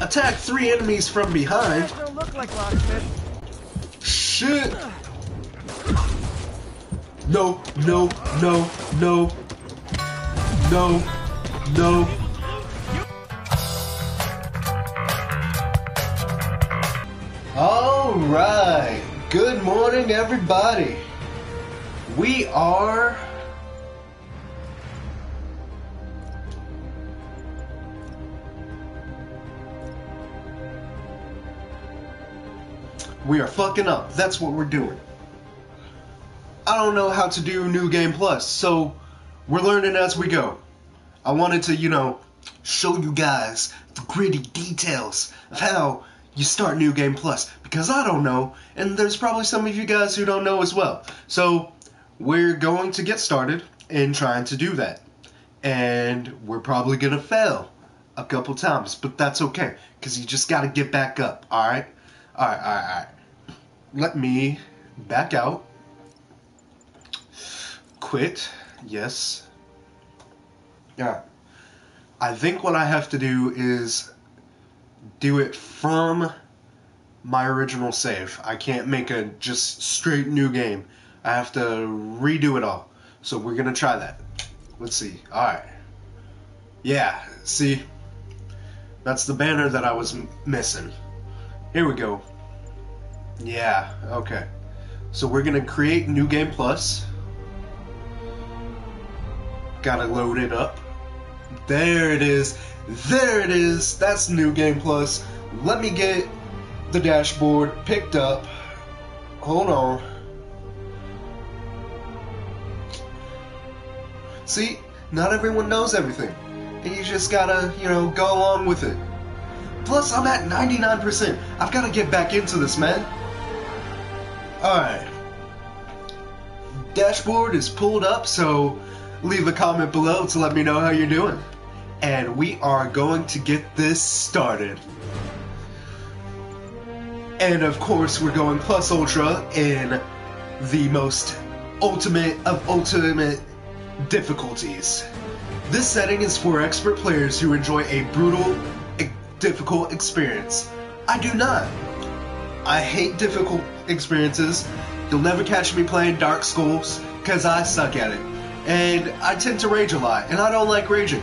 attack three enemies from behind. Guys don't look like. Shit! No, no, no, no. No, no. Alright, good morning everybody. We are We are fucking up. That's what we're doing. I don't know how to do New Game Plus, so we're learning as we go. I wanted to, you know, show you guys the gritty details of how you start New Game Plus because I don't know, and there's probably some of you guys who don't know as well. So, we're going to get started in trying to do that. And we're probably going to fail a couple times, but that's okay because you just got to get back up, alright? Alright, alright, alright. Let me back out. Quit. Yes. Yeah. I think what I have to do is do it from my original save. I can't make a just straight new game. I have to redo it all. So we're going to try that. Let's see. All right. Yeah, see? That's the banner that I was missing. Here we go. Yeah, okay. So we're to create New Game Plus. Gotta load it up. There it is. There it is. That's New Game Plus. Let me get the dashboard picked up. Hold on. See, not everyone knows everything. And you just gotta, you know, go along with it. Plus, I'm at 99%. I've gotta get back into this, man. Alright. Dashboard is pulled up, so leave a comment below to let me know how you're doing. And we are going to get this started. And of course, we're going plus ultra in the most ultimate of ultimate difficulties. This setting is for expert players who enjoy a brutal, difficult experience. I do not. I hate difficult experiences. You'll never catch me playing Dark Souls because I suck at it. And I tend to rage a lot, and I don't like raging.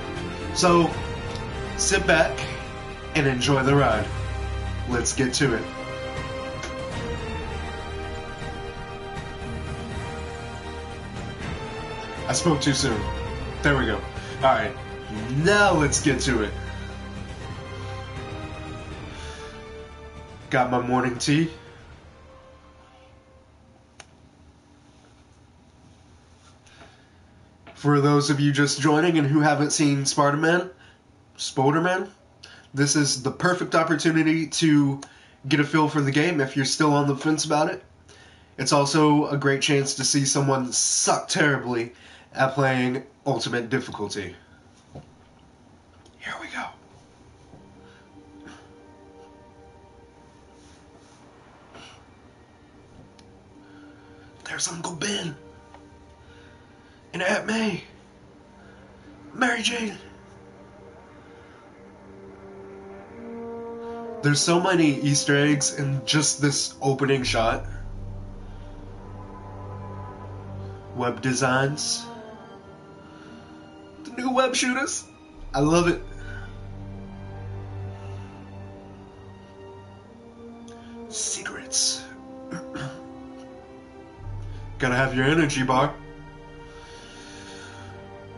So, sit back and enjoy the ride. Let's get to it. I spoke too soon. There we go. Alright, now let's get to it. Got my morning tea. For those of you just joining and who haven't seen Spider-Man, Spider-Man, this is the perfect opportunity to get a feel for the game if you're still on the fence about it. It's also a great chance to see someone suck terribly at playing Ultimate Difficulty. Here we go. There's Uncle Ben. And Aunt May. Mary Jane. There's so many Easter eggs in just this opening shot. Web designs. The new web shooters. I love it. Secrets. Gotta have your energy bar.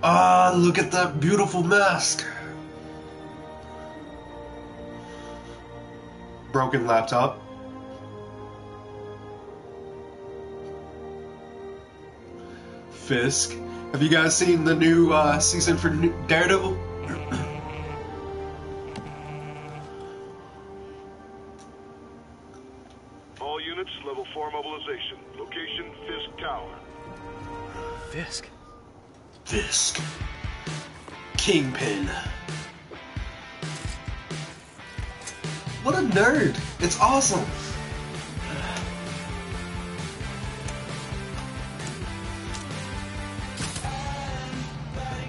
Ah, look at that beautiful mask. Broken laptop. Fisk. Have you guys seen the new uh, season for Daredevil? Kingpin. What a nerd! It's awesome!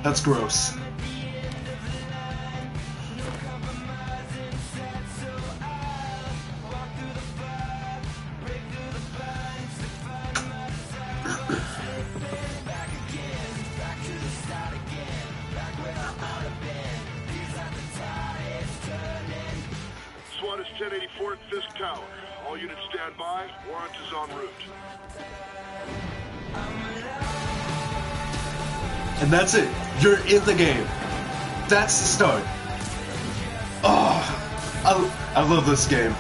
That's gross. In the game. That's the start. Oh, I, I love this game.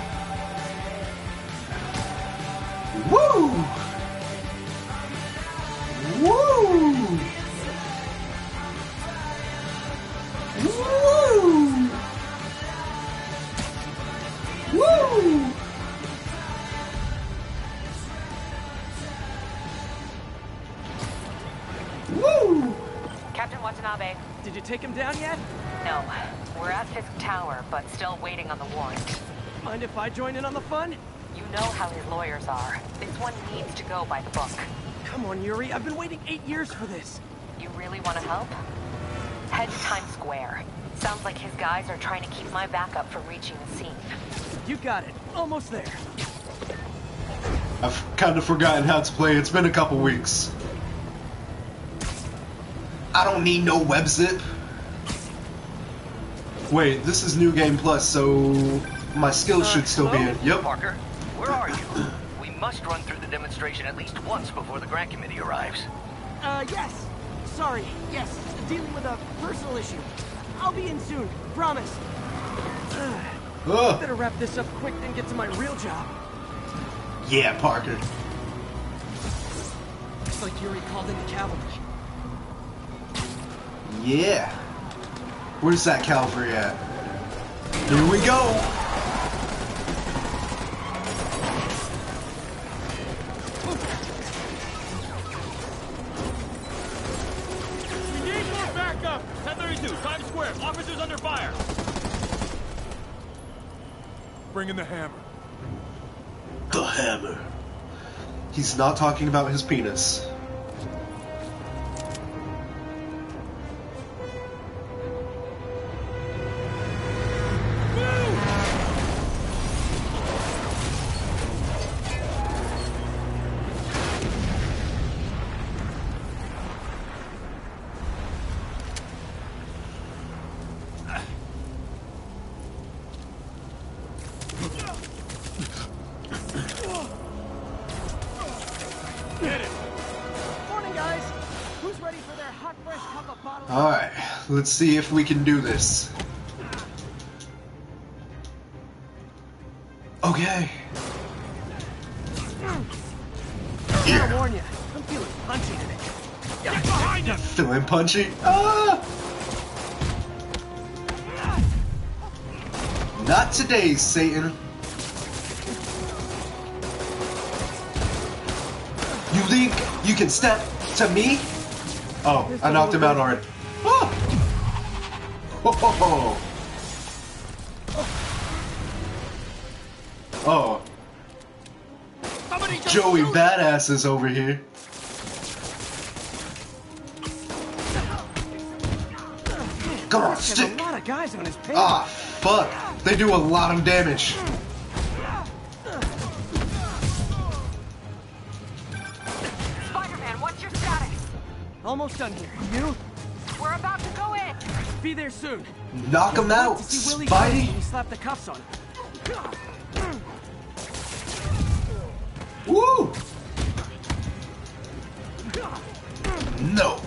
No. We're at Fisk Tower, but still waiting on the warrant. Mind if I join in on the fun? You know how his lawyers are. This one needs to go by the book. Come on, Yuri. I've been waiting eight years for this. You really want to help? Head to Times Square. Sounds like his guys are trying to keep my backup from reaching the scene. You got it. Almost there. I've kind of forgotten how to play. It's been a couple weeks. I don't need no web zip. Wait, this is New Game Plus, so my skills Uh, should still be hello? in. Yep. Parker, where are you? We must run through the demonstration at least once before the grant committee arrives. Uh, yes. Sorry. Yes. Dealing with a personal issue. I'll be in soon. Promise. Ugh. Better wrap this up quick then get to my real job. Yeah, Parker. Looks like Yuri called in the cavalry. Yeah. Where's that cavalry at? Here we go. We need more backup! 1032, Times Square. Officers under fire. Bring in the hammer. The hammer. He's not talking about his penis. Let's see if we can do this. Okay. I warn you, I'm feeling punchy today. Get behind us! Feeling punchy. Ah! Not today, Satan. You think you can step to me? Oh, I knocked him out already. Ho, ho, ho. Oh, Joey! Badass is over here. Come on, stick. a lot of guys on his. Ah, fuck. They do a lot of damage. Be there soon. Knock him out, To see Willie Grey when Spidey. he slapped the cuffs on. Woo! No.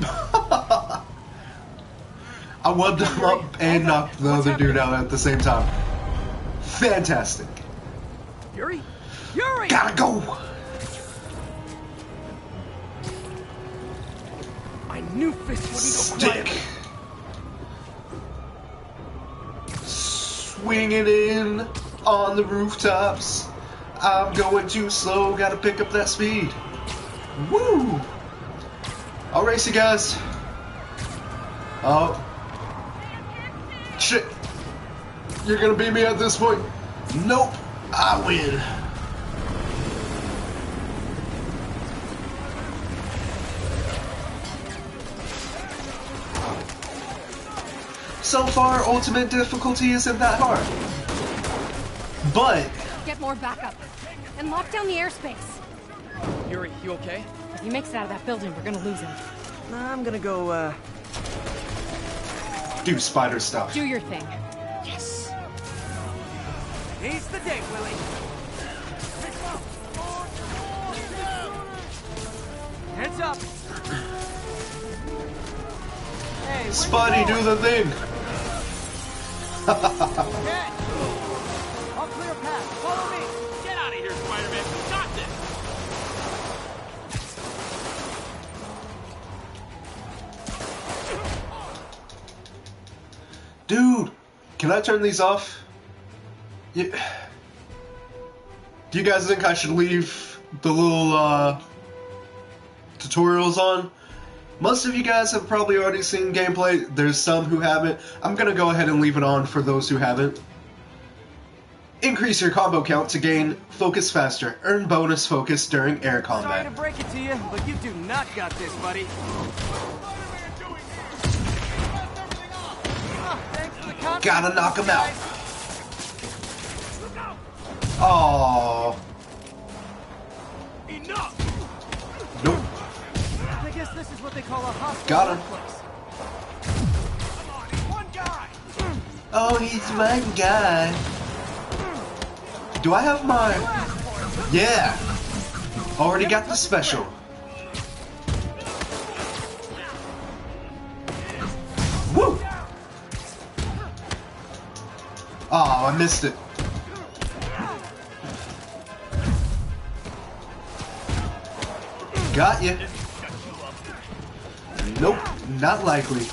I wound him up and knocked the other dude out at the same time. Fantastic. Yuri? Yuri! Gotta go. I knew Fisk wouldn't go Stick. quiet. Swinging in on the rooftops. I'm going too slow, gotta pick up that speed. Woo! I'll race you guys. Oh. Shit. You're gonna beat me at this point. Nope. I win. So far, ultimate difficulty isn't that hard. But Get more backup. And lock down the airspace. Yuri, you okay? If he makes it out of that building, we're gonna lose him. Nah, I'm gonna go, uh... do spider stuff. Do your thing. Yes. He's the day, Willie. Heads up. Hey, where you Spidey, do the thing. Dude, can I turn these off? Do you guys think I should leave the little uh, tutorials on? Most of you guys have probably already seen gameplay. There's some who haven't. I'm gonna go ahead and leave it on for those who haven't. Increase your combo count to gain focus faster. Earn bonus focus during air combat. Sorry to break it to you, but you do not got this, buddy. Thanks for the confidence, Gotta knock him out. Oh, Enough. What they call a hostile Got him. workplace. Oh, he's my guy. Do I have my... Yeah. Already got the special. Woo! Oh, I missed it. Got you. Nope, not likely.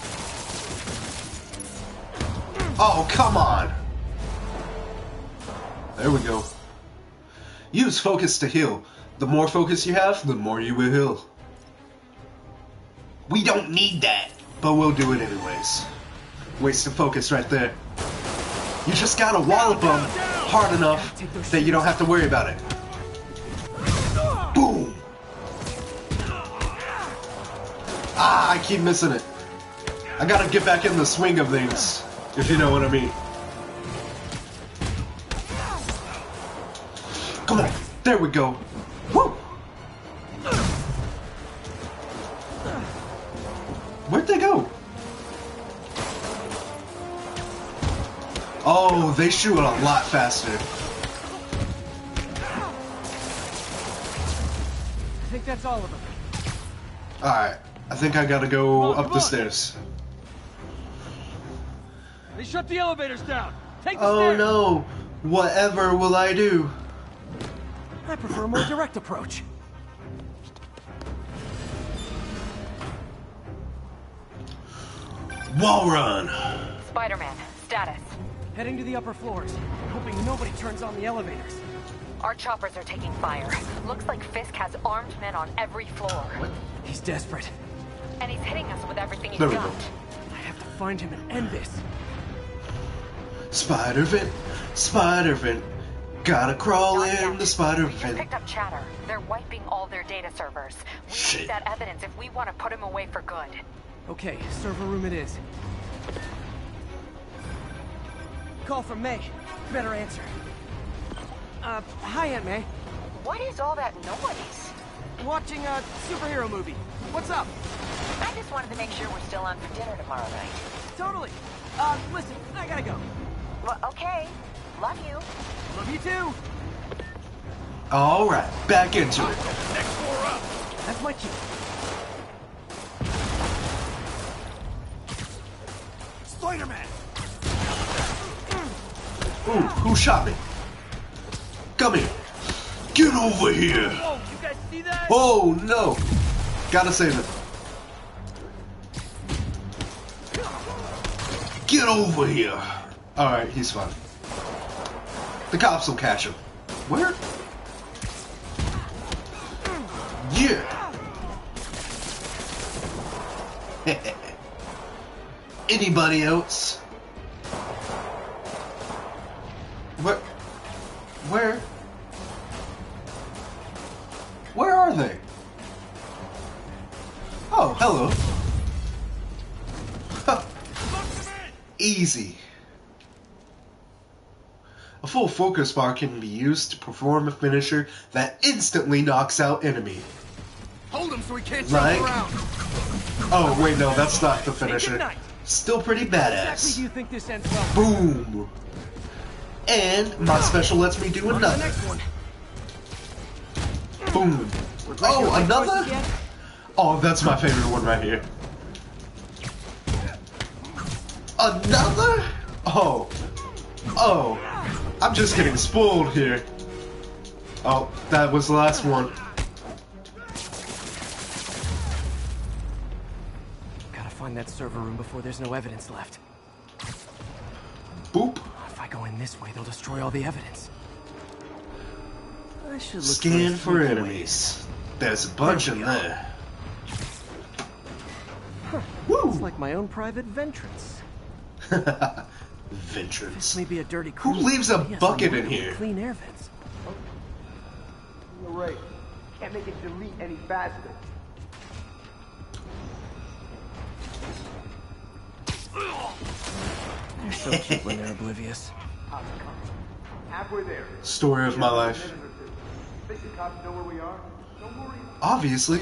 Oh, come on. There we go. Use focus to heal. The more focus you have, the more you will heal. We don't need that, but we'll do it anyways. Waste of focus right there. You just gotta wallop them hard enough that you don't have to worry about it. Ah, I keep missing it. I gotta get back in the swing of things, if you know what I mean. Come on, there we go. Woo! Where'd they go? Oh, they shoot a lot faster. I think that's all of them. Alright, I think I gotta go on, up the on. stairs. They shut the elevators down. Take the Oh stairs. no, whatever will I do? I prefer a more direct approach. Wall run! Spider-Man, status. Heading to the upper floors, hoping nobody turns on the elevators. Our choppers are taking fire. Looks like Fisk has armed men on every floor. He's desperate. And he's hitting us with everything he's There we got. go. I have to find him and end this. Spider vent, spider vent. Gotta crawl Not in yet. the spider We vent. picked up chatter. They're wiping all their data servers. We Shit. need that evidence if we want to put him away for good. Okay, server room it is. Call from May. Better answer. Uh, hi, Aunt May. What is all that noise? Watching a superhero movie. What's up? I just wanted to make sure we're still on for dinner tomorrow night. Totally. Uh, listen, I gotta go. Well, okay. Love you. Love you too. Alright, back into it. Next floor up. That's my cue. Spider-Man. Ooh, who shot me? Come here. Get over here. Whoa, you guys see that? Oh no. Gotta save it. Get over here. Alright, he's fine. The cops will catch him. Where? Yeah. Anybody else? Where? Where? Where are they? Oh, hello. Easy. A full focus bar can be used to perform a finisher that instantly knocks out enemy. Hold him so he can't Like- around. Oh, wait, no, that's not the finisher. Still pretty badass. Exactly do you think this ends well? Boom. And my special lets me do On to the another. Boom. Oh, another? Oh, that's my favorite one right here. Another? Oh. Oh. I'm just getting spoiled here. Oh, that was the last one. Gotta find that server room before there's no evidence left. Boop. If I go in this way, they'll destroy all the evidence. I should look Scan a for sneaky way. enemies. There's a bunch There in we go. there. It's Woo! like my own private ventrance. Ventrance. Maybe a dirty Who leaves a but bucket in here? Clean air vents. You're right. Can't make it delete any faster. They're so cute when they're oblivious. Cops coming. Halfway there. Story of my life. a minute or two. Think the cops know where we are? Don't worry. Obviously.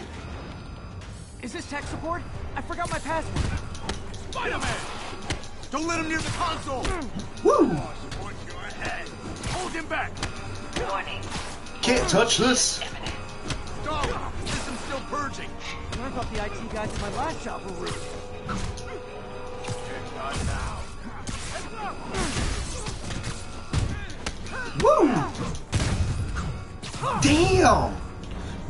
Is this tech support? I forgot my password. Spider-Man! Don't let him near the console! Woo! Hold him back! Warning. Can't touch this. Stop! System's still purging! I thought the IT guys at my last job were rude. Woo! Damn!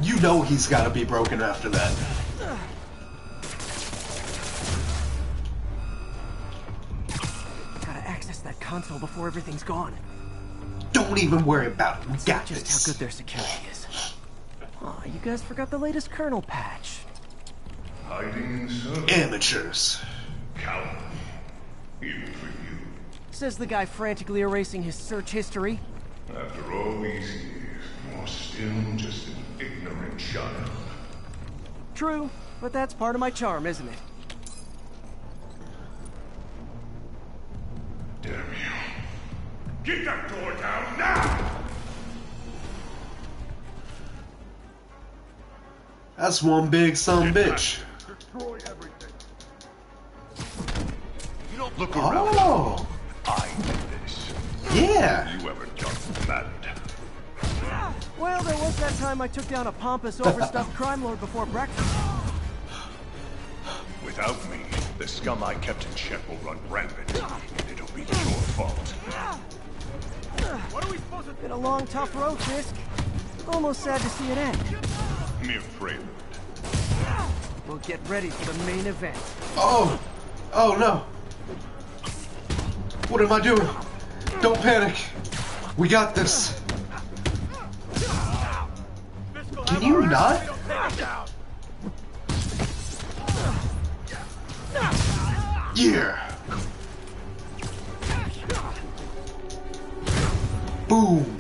You know he's gotta be broken after that. Console before everything's gone. Don't even worry about it. We got Just this. how good their security is. Aw, you guys forgot the latest kernel patch. Hiding in server. Amateurs. Coward. Even for you. Says the guy frantically erasing his search history. After all these years, you're still just an ignorant child. True, but that's part of my charm, isn't it? Damn you. Get that door down now! That's one big son bitch. Destroy everything. You don't Look oh. around. Oh, I did this. yeah. You ever done that? Well, there was that time I took down a pompous, overstuffed crime lord before breakfast. Without me, the scum I kept in check will run rampant. And it'll be your fault. What are we supposed to Been a long, tough road, Fisk. Almost sad to see it end. Mere prelude. We'll get ready for the main event. Oh, oh no. What am I doing? Don't panic. We got this. Can you not? Yeah. Boom.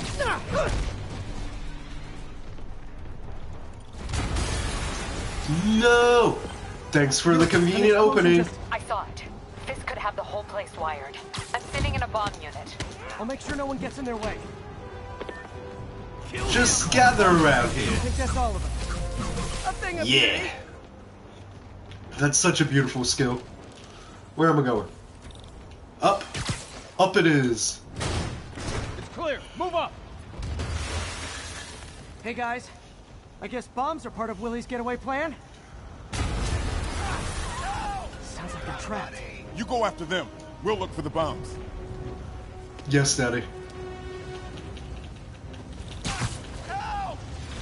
No. Thanks for the convenient opening. I saw it. This could have the whole place wired. I'm sitting in a bomb unit. I'll make sure no one gets in their way. Just gather around I here. think that's all of them. A thing of Yeah. That's such a beautiful skill. Where am I going? Up. Up it is. It's clear. Move up! Hey guys, I guess bombs are part of Willie's getaway plan? Sounds like they're trapped. You go after them. We'll look for the bombs. Yes, Daddy. Help!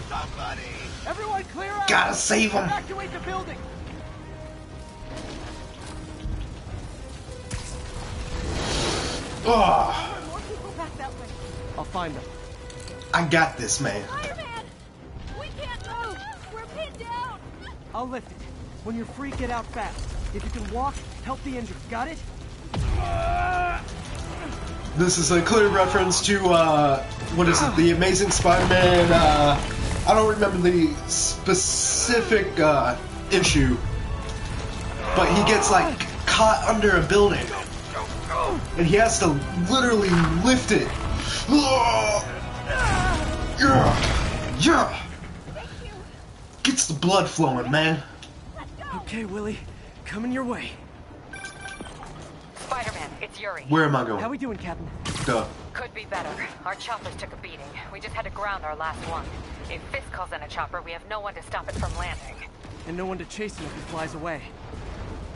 Somebody! Everyone clear out! Gotta save 'em. Evacuate the building! Oh, More people back that way. I'll find them. I got this, man. We can't move! We're pinned down! I'll lift it. When you're free, get out fast. If you can walk, help the injured. Got it? This is a clear reference to, uh, what is it, The Amazing Spider-Man, uh, I don't remember the specific, uh, issue, but he gets, like, caught under a building, and he has to literally lift it. Yeah, yeah. Gets the blood flowing, man. Okay, Willie. Coming your way. Spider-Man, it's Yuri. Where am I going? How are we doing, Captain? Duh. Could be better. Our choppers took a beating. We just had to ground our last one. If Fisk calls in a chopper, we have no one to stop it from landing. And no one to chase him if he flies away.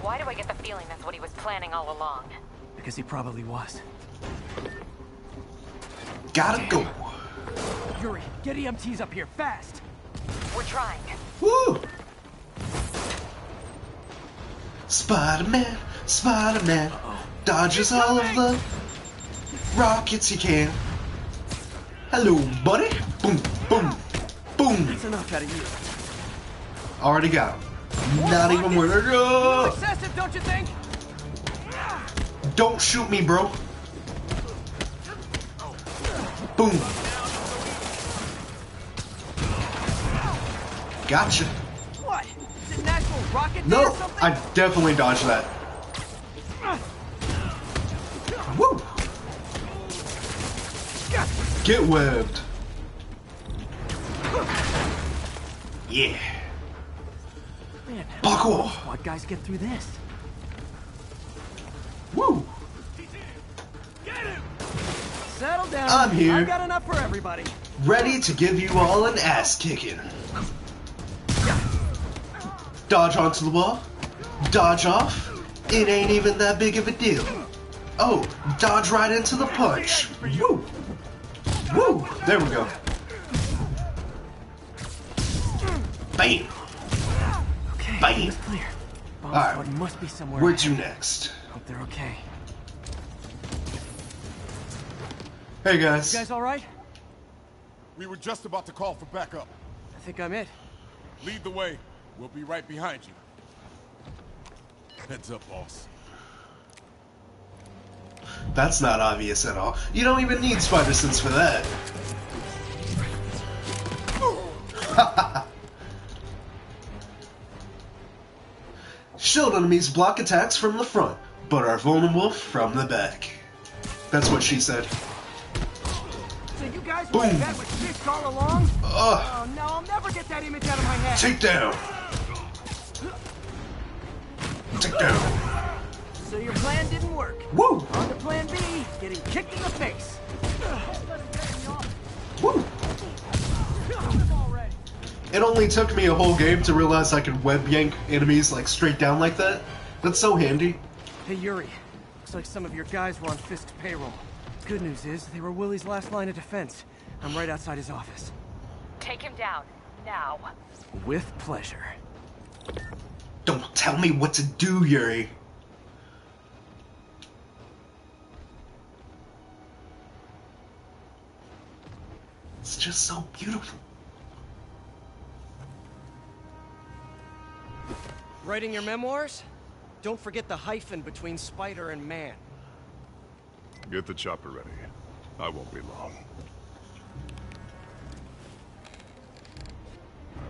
Why do I get the feeling that's what he was planning all along? Because he probably was. Gotta go. Yuri, get EMTs up here, fast! We're trying. Woo! Spider-Man, Spider-Man, dodges all of the rockets he can. Hello, buddy. Boom, boom, boom. That's enough out of you. Already got him. Not even where to A little go. excessive, don't you think? Don't shoot me, bro. Boom. Gotcha. What? Is it National Rocket No? I definitely dodged that. Woo! Get webbed. Yeah. Man, Parkour. what guys get through this? I'm here. I got enough for everybody. Ready to give you all an ass kicking. Dodge onto the wall. Dodge off. It ain't even that big of a deal. Oh, dodge right into the punch. Woo! Woo! There we go. Bam! Okay, Bam. clear. Alright. squad must be somewhere. Where ahead. to next? Hope they're okay. Hey guys. You guys all right? We were just about to call for backup. I think I'm it. Lead the way. We'll be right behind you. Heads up, boss. That's not obvious at all. You don't even need spider sense for that. Shield enemies block attacks from the front, but are vulnerable from the back. That's what she said. Guys were Boom. bed with Fisk all along? Ugh. Oh no, I'll never get that image out of my head. Take down. Take down. So your plan didn't work. Woo! On to plan B, getting kicked in the face. Woo! It only took me a whole game to realize I could web yank enemies like straight down like that. That's so handy. Hey Yuri, looks like some of your guys were on Fisk's payroll. Good news is, they were Willie's last line of defense. I'm right outside his office. Take him down. Now. With pleasure. Don't tell me what to do, Yuri. It's just so beautiful. Writing your memoirs? Don't forget the hyphen between spider and man. Get the chopper ready. I won't be long.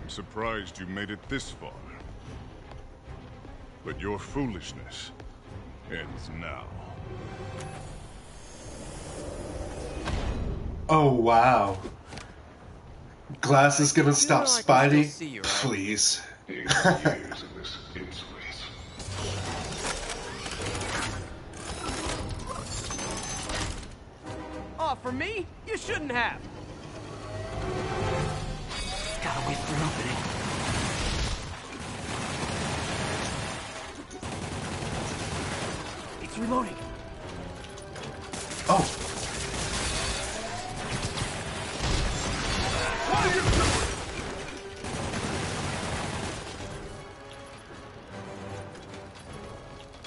I'm surprised you made it this far. But your foolishness ends now. Oh wow. Glass is gonna stop know I can still Spidey? see you, right? Please. for me? You shouldn't have. Gotta wait for an opening. It's reloading. Oh.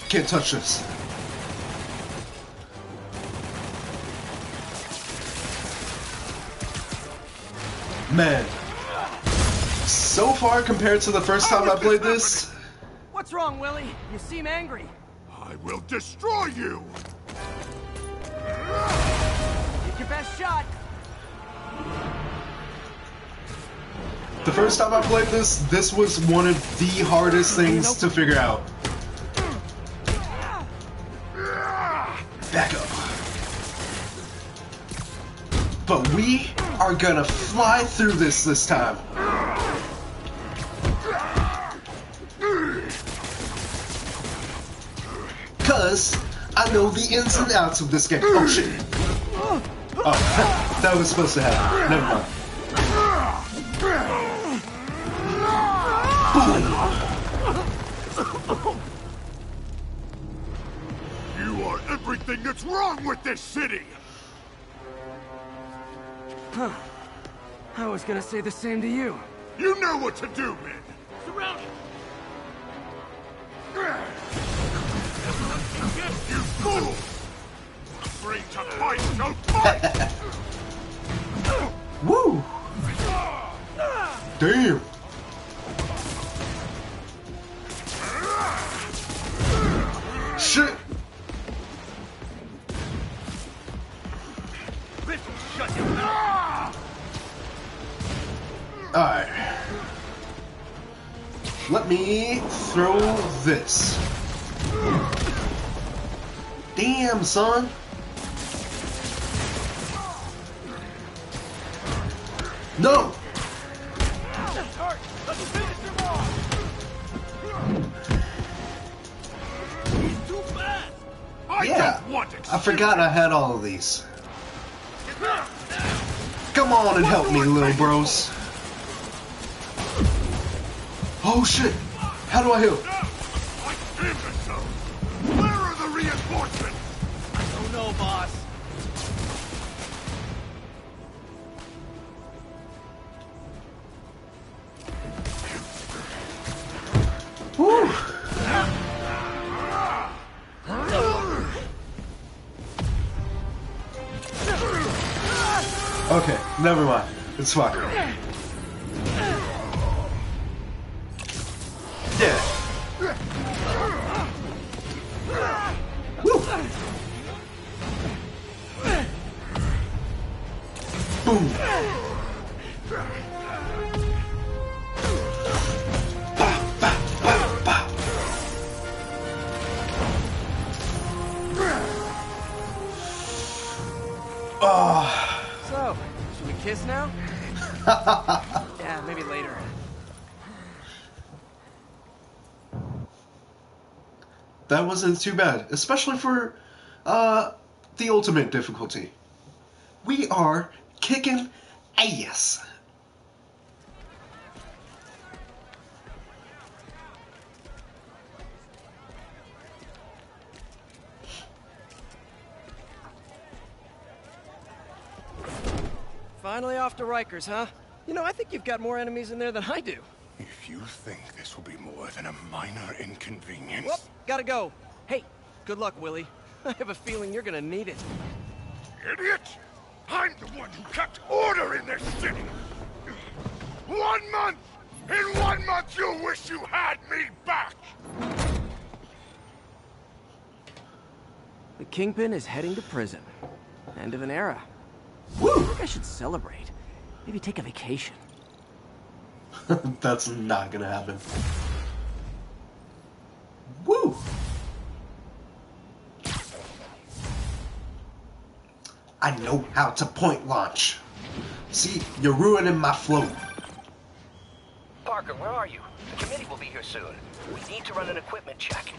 Can't touch this. Man. So far compared to the first time I played this, What's wrong, Willie? You seem angry. I will destroy you! Take your best shot. the first time I played this, this was one of the hardest things to figure out. Are gonna fly through this this time. Cause I know the ins and outs of this game. Oh shit. Oh, that was supposed to happen. Never mind. You are everything that's wrong with this city! Gonna say the same to you. You know what to do, men! Too fast! I Yeah. I forgot I had all of these. Come on and help me, little bros. Oh shit! How do I heal? Never mind. It's fine. Wasn't too bad, especially for uh, the ultimate difficulty. We are kicking ass. Finally off to Rikers, huh? You know, I think you've got more enemies in there than I do. If you think this will be more than a minor inconvenience... Whoop, gotta go. Hey, good luck, Willie. I have a feeling you're gonna need it. Idiot! I'm the one who kept order in this city! One month! In one month you'll wish you had me back! The Kingpin is heading to prison. End of an era. Woo! I think I should celebrate. Maybe take a vacation. That's not gonna happen. I know how to point launch. See, you're ruining my flow. Parker, where are you? The committee will be here soon. We need to run an equipment check.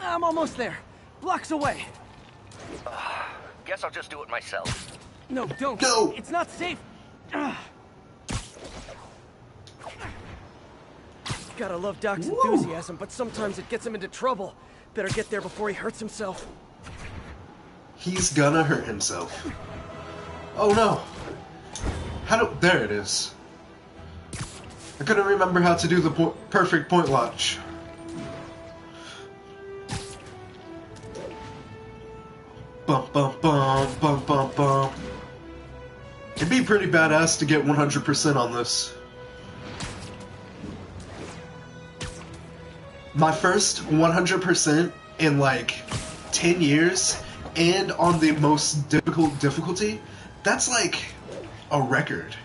I'm almost there. Blocks away. Guess I'll just do it myself. No, don't. No. It's not safe. Ugh. Gotta love Doc's Woo. enthusiasm, but sometimes it gets him into trouble. Better get there before he hurts himself. He's gonna hurt himself. Oh no. How do. There it is. I couldn't remember how to do the po- perfect point launch. Bum bum bum bum bum bum. It'd be pretty badass to get 100% on this. My first 100% in like 10 years and on the most difficult difficulty, that's like a record.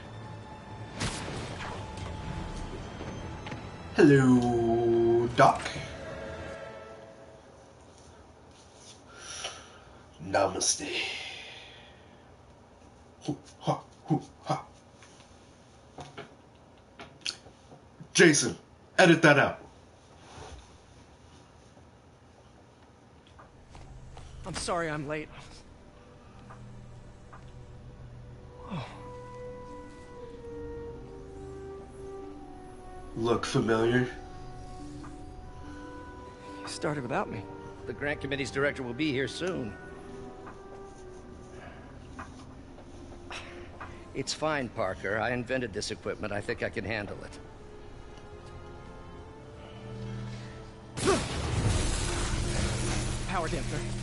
Hello, Doc. Namaste. Jason, edit that out. I'm sorry I'm late. Look familiar? You started without me. The grant committee's director will be here soon. It's fine, Parker. I invented this equipment. I think I can handle it. Power damper.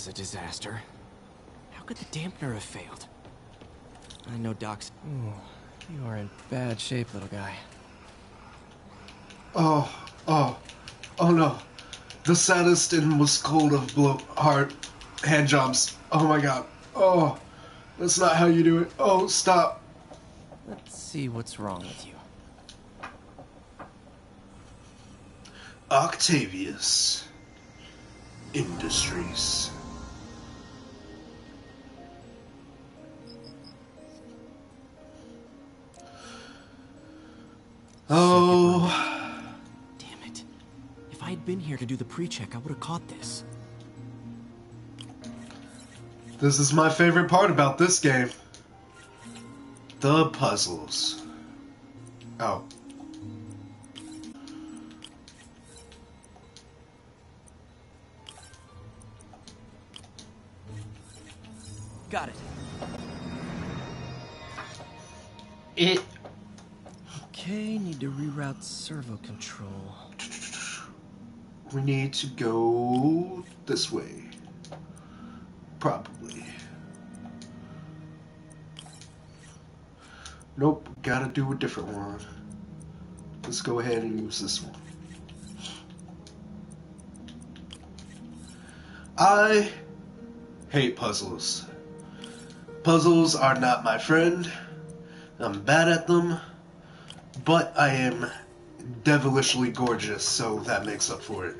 Was a disaster. How could the dampener have failed? I know Doc's... Ooh, you are in bad shape, little guy. Oh, oh, oh no. The saddest and most cold of blow heart hand jobs. Oh my god. Oh, that's not how you do it. Oh, stop. Let's see what's wrong with you. Octavius Industries. Oh, Damn it. If I had been here to do the pre-check, I would have caught this. this is my favorite part about this game. The puzzles. Oh. Got it. It. Need to reroute servo control. We need to go this way. Probably. Nope, gotta do a different one. Let's go ahead and use this one. I hate puzzles. Puzzles are not my friend. I'm bad at them, but I am devilishly gorgeous, so that makes up for it.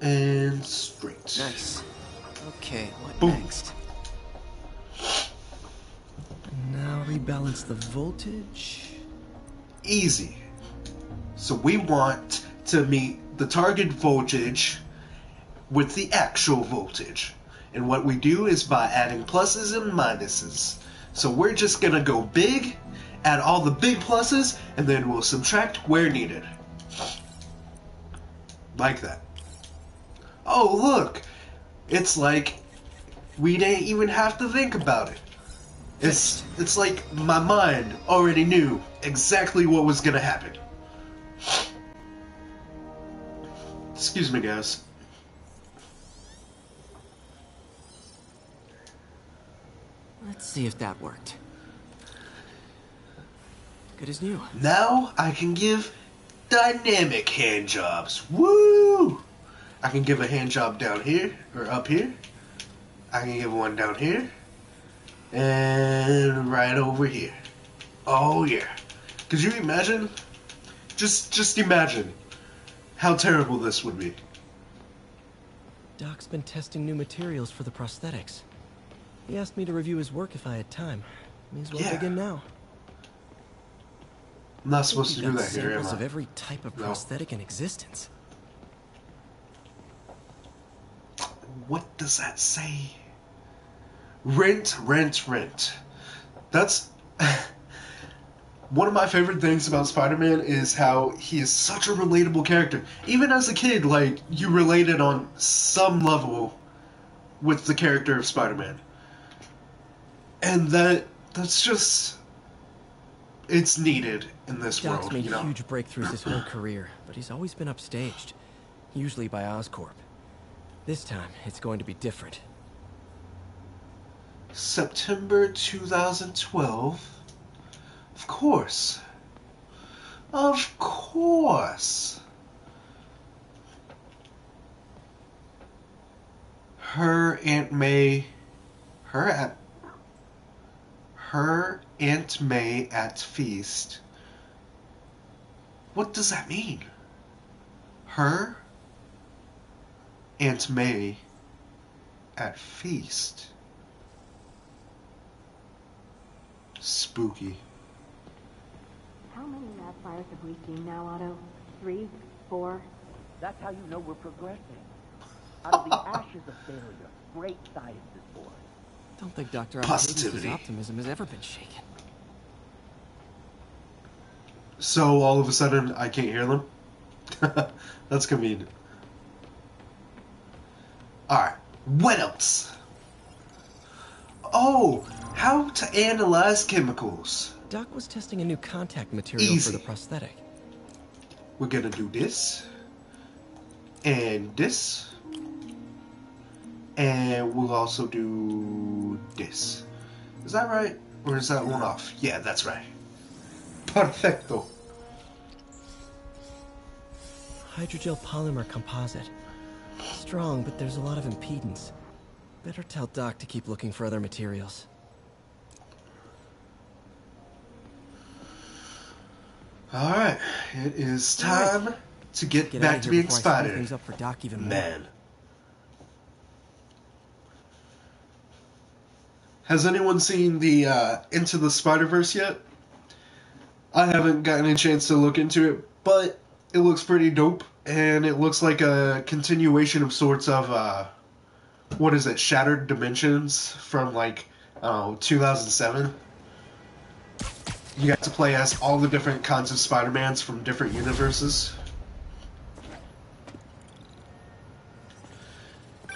And straight. Nice. Okay, what Boom. next? Now rebalance the voltage. Easy. So we want to meet the target voltage with the actual voltage. And what we do is by adding pluses and minuses. So we're just gonna go big, add all the big pluses, and then we'll subtract where needed. Like that. Oh, look! It's like we didn't even have to think about it. It's it's like my mind already knew exactly what was gonna happen. Excuse me, guys. Let's see if that worked. Good as new. Now I can give dynamic hand jobs. Woo! I can give a hand job down here or up here. I can give one down here and right over here. Oh yeah. Could you imagine? Just just imagine how terrible this would be. Doc's been testing new materials for the prosthetics. He asked me to review his work if I had time. May as well Yeah. begin now. I'm not supposed to do that here, am I? of every type of No. prosthetic in existence. What does that say? Rent, rent, rent. That's one of my favorite things about Spider-Man is how he is such a relatable character. Even as a kid, like you related on some level with the character of Spider-Man. And that that's just it's needed in this Doc's world, made you know. huge breakthroughs his whole career, but he's always been upstaged, usually by Oscorp. This time, it's going to be different. September 2012. Of course. Of course. Her Aunt May. Her at. Her Aunt May at feast. What does that mean? Her Aunt May at feast. Spooky. How many mad fires have we seen now, Otto? Three? Four? That's how you know we're progressing. Out of the ashes of failure, great science is born. Don't think Dr. Positivity. Optimism has ever been shaken. So all of a sudden I can't hear them? That's convenient. Alright, what else? Oh, how to analyze chemicals. Doc was testing a new contact material Easy. for the prosthetic. We're gonna do this, and this, and we'll also do this. Is that right? Or is that one off? Yeah, that's right. Perfecto. Hydrogel polymer composite. Strong, but there's a lot of impedance. Better tell Doc to keep looking for other materials. Alright, it is time to get, Get back to being before Spider. things up for Doc even more. Man. Has anyone seen the uh, Into the Spider Verse yet? I haven't gotten a chance to look into it, but it looks pretty dope, and it looks like a continuation of sorts of uh, what is it, Shattered Dimensions from like know 2007. You got to play as all the different kinds of Spider Mans from different universes.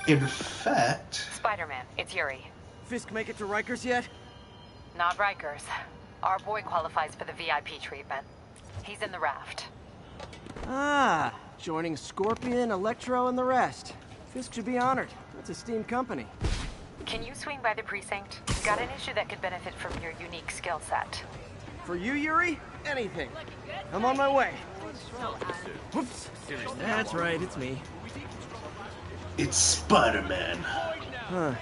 In fact, Spider-Man, it's Yuri. Fisk make it to Rikers yet? Not Rikers. Our boy qualifies for the VIP treatment. He's in the raft. Ah, joining Scorpion, Electro, and the rest. Fisk should be honored. That's a steam company. Can you swing by the precinct? Got an issue that could benefit from your unique skill set. For you, Yuri? Anything. I'm on my way. Whoops. That's right, it's me. it's Spider Man. Huh.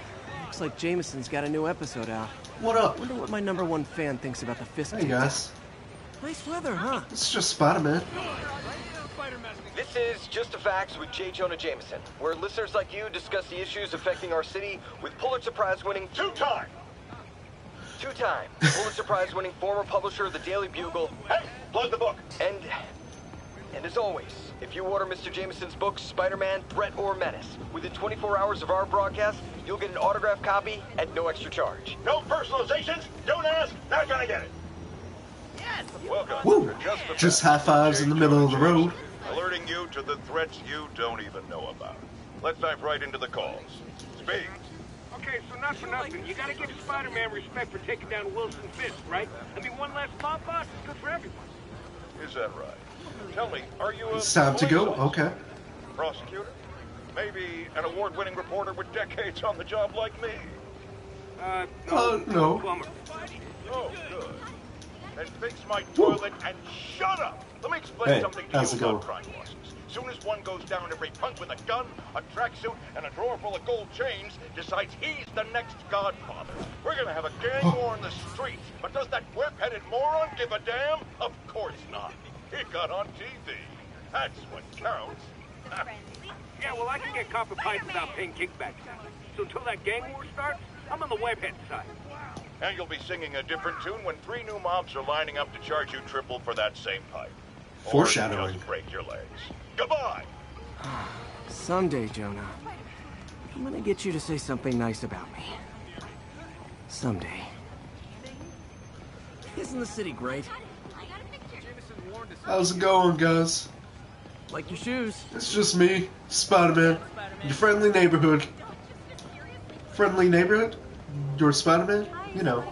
Looks like Jameson's got a new episode out. What up? Wonder what my number one fan thinks about the Fisk. Hey takedown. guys, Nice weather, huh? it's just Spider Man. This is Just the Facts with J. Jonah Jameson, where listeners like you discuss the issues affecting our city with Pulitzer Prize winning Two-time! two-time Pulitzer Prize winning former publisher of the Daily Bugle, Hey, plug the book. and and as always, if you order Mr. Jameson's books, Spider-Man, Threat or Menace, within 24 hours of our broadcast, you'll get an autographed copy at no extra charge. No personalizations. Don't ask. Not gonna get it. Yes. Welcome. Woo! to Just, Just high fives in the middle of the road. Alerting you to the threats you don't even know about. Let's dive right into the calls. Speak. Okay, so not for nothing. You gotta give Spider-Man respect for taking down Wilson Fisk, right? I mean, one less mob boss is good for everyone. Is that right? Tell me, are you a It's time to go. Okay. prosecutor? Maybe an award-winning reporter with decades on the job like me? Uh, Uh, no. plumber. Oh, good. Then fix my toilet and shut up! Let me explain Hey, something to how's you it about going? crime bosses. Soon as one goes down, every punk with a gun, a tracksuit, and a drawer full of gold chains decides he's the next godfather. We're gonna have a gang war in the streets, but does that whip-headed moron give a damn? Of course not. He got on TV. That's what counts. Yeah, well, I can get copper pipes without paying kickbacks now. So until that gang war starts, I'm on the webhead side. And you'll be singing a different tune when three new mobs are lining up to charge you triple for that same pipe. Or Foreshadowing. just break your legs. Goodbye! Someday, Jonah, I'm gonna get you to say something nice about me. Someday. Isn't the city great? How's it going, guys? Like your shoes. It's just me, Spider-Man, your friendly neighborhood. Friendly neighborhood? Your Spider-Man? You know.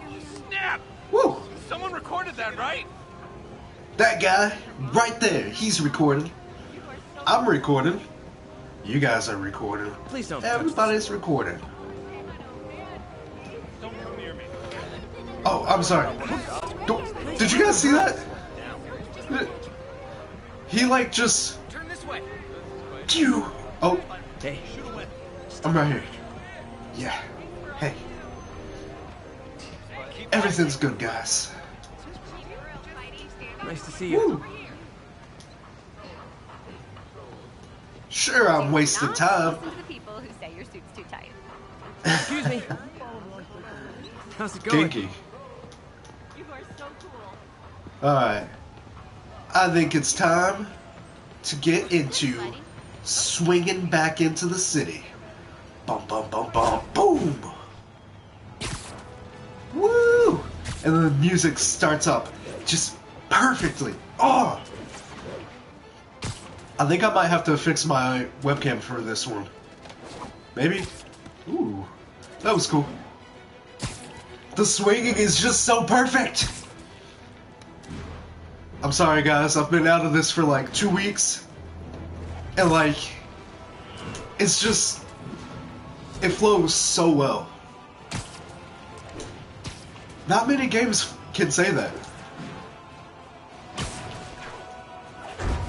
Snap! Woo! Someone recorded that, right? That guy, right there, he's recording. I'm recording. You guys are recording. Please don't. Everybody's recording. Don't come near me. Oh, I'm sorry. Don't- Did you guys see that? He like just Turn this way. you. Oh, Hey, I'm right here. Yeah. Hey. Everything's good, guys. nice to see you. Woo. Sure, I'm wasting time. Listen to the people who say your suit's too tight. Excuse me. How's it going? Kinky. You are so cool. Alright. I think it's time to get into swinging back into the city. Bum, bum, bum, bum, boom! Woo! And the music starts up just perfectly. Oh! I think I might have to fix my webcam for this one. Maybe? Ooh. That was cool. The swinging is just so perfect! I'm sorry, guys. I've been out of this for like two weeks. And like, it's just, it flows so well. Not many games can say that.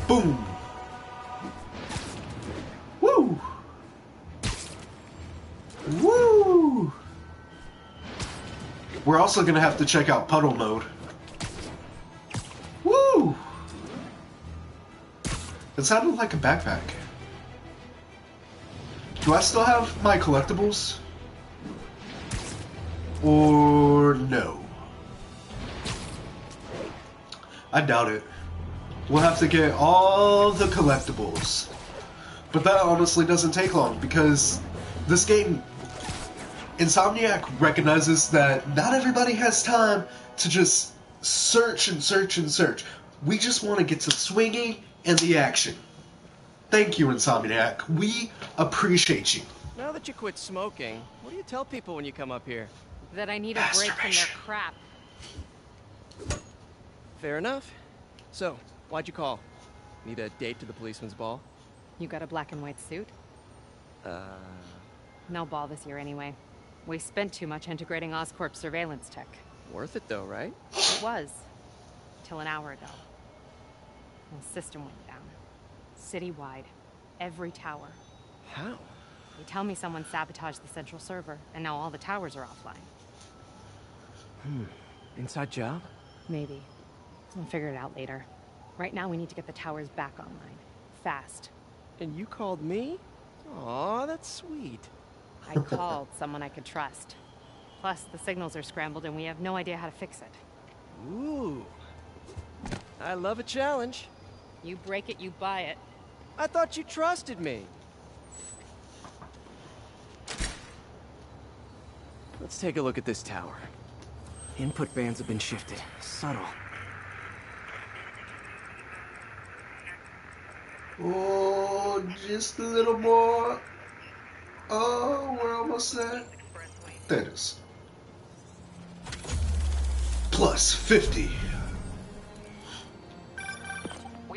Boom. Woo. Woo. We're also gonna have to check out puddle mode. It sounded like a backpack. Do I still have my collectibles? Or no? I doubt it. We'll have to get all the collectibles. But that honestly doesn't take long because this game Insomniac recognizes that not everybody has time to just search and search and search. We just want to get to swinging and the action. Thank you, Insomniac. We appreciate you. Now that you quit smoking, what do you tell people when you come up here? That I need a break from their crap. Fair enough. So, why'd you call? Need a date to the policeman's ball? You got a black and white suit? Uh, No ball this year anyway. We spent too much integrating Oscorp surveillance tech. worth it though, right? It was. Till an hour ago. The system went down. Citywide. Every tower. How? They tell me someone sabotaged the central server, and now all the towers are offline. Hmm. Inside job? Maybe. We'll figure it out later. Right now, we need to get the towers back online. Fast. And you called me? Aw, that's sweet. I called someone I could trust. Plus, the signals are scrambled and we have no idea how to fix it. Ooh. I love a challenge. You break it, you buy it. I thought you trusted me. Let's take a look at this tower. Input bands have been shifted. Subtle. Oh, just a little more. Oh, we're almost there. There it is. Plus 50.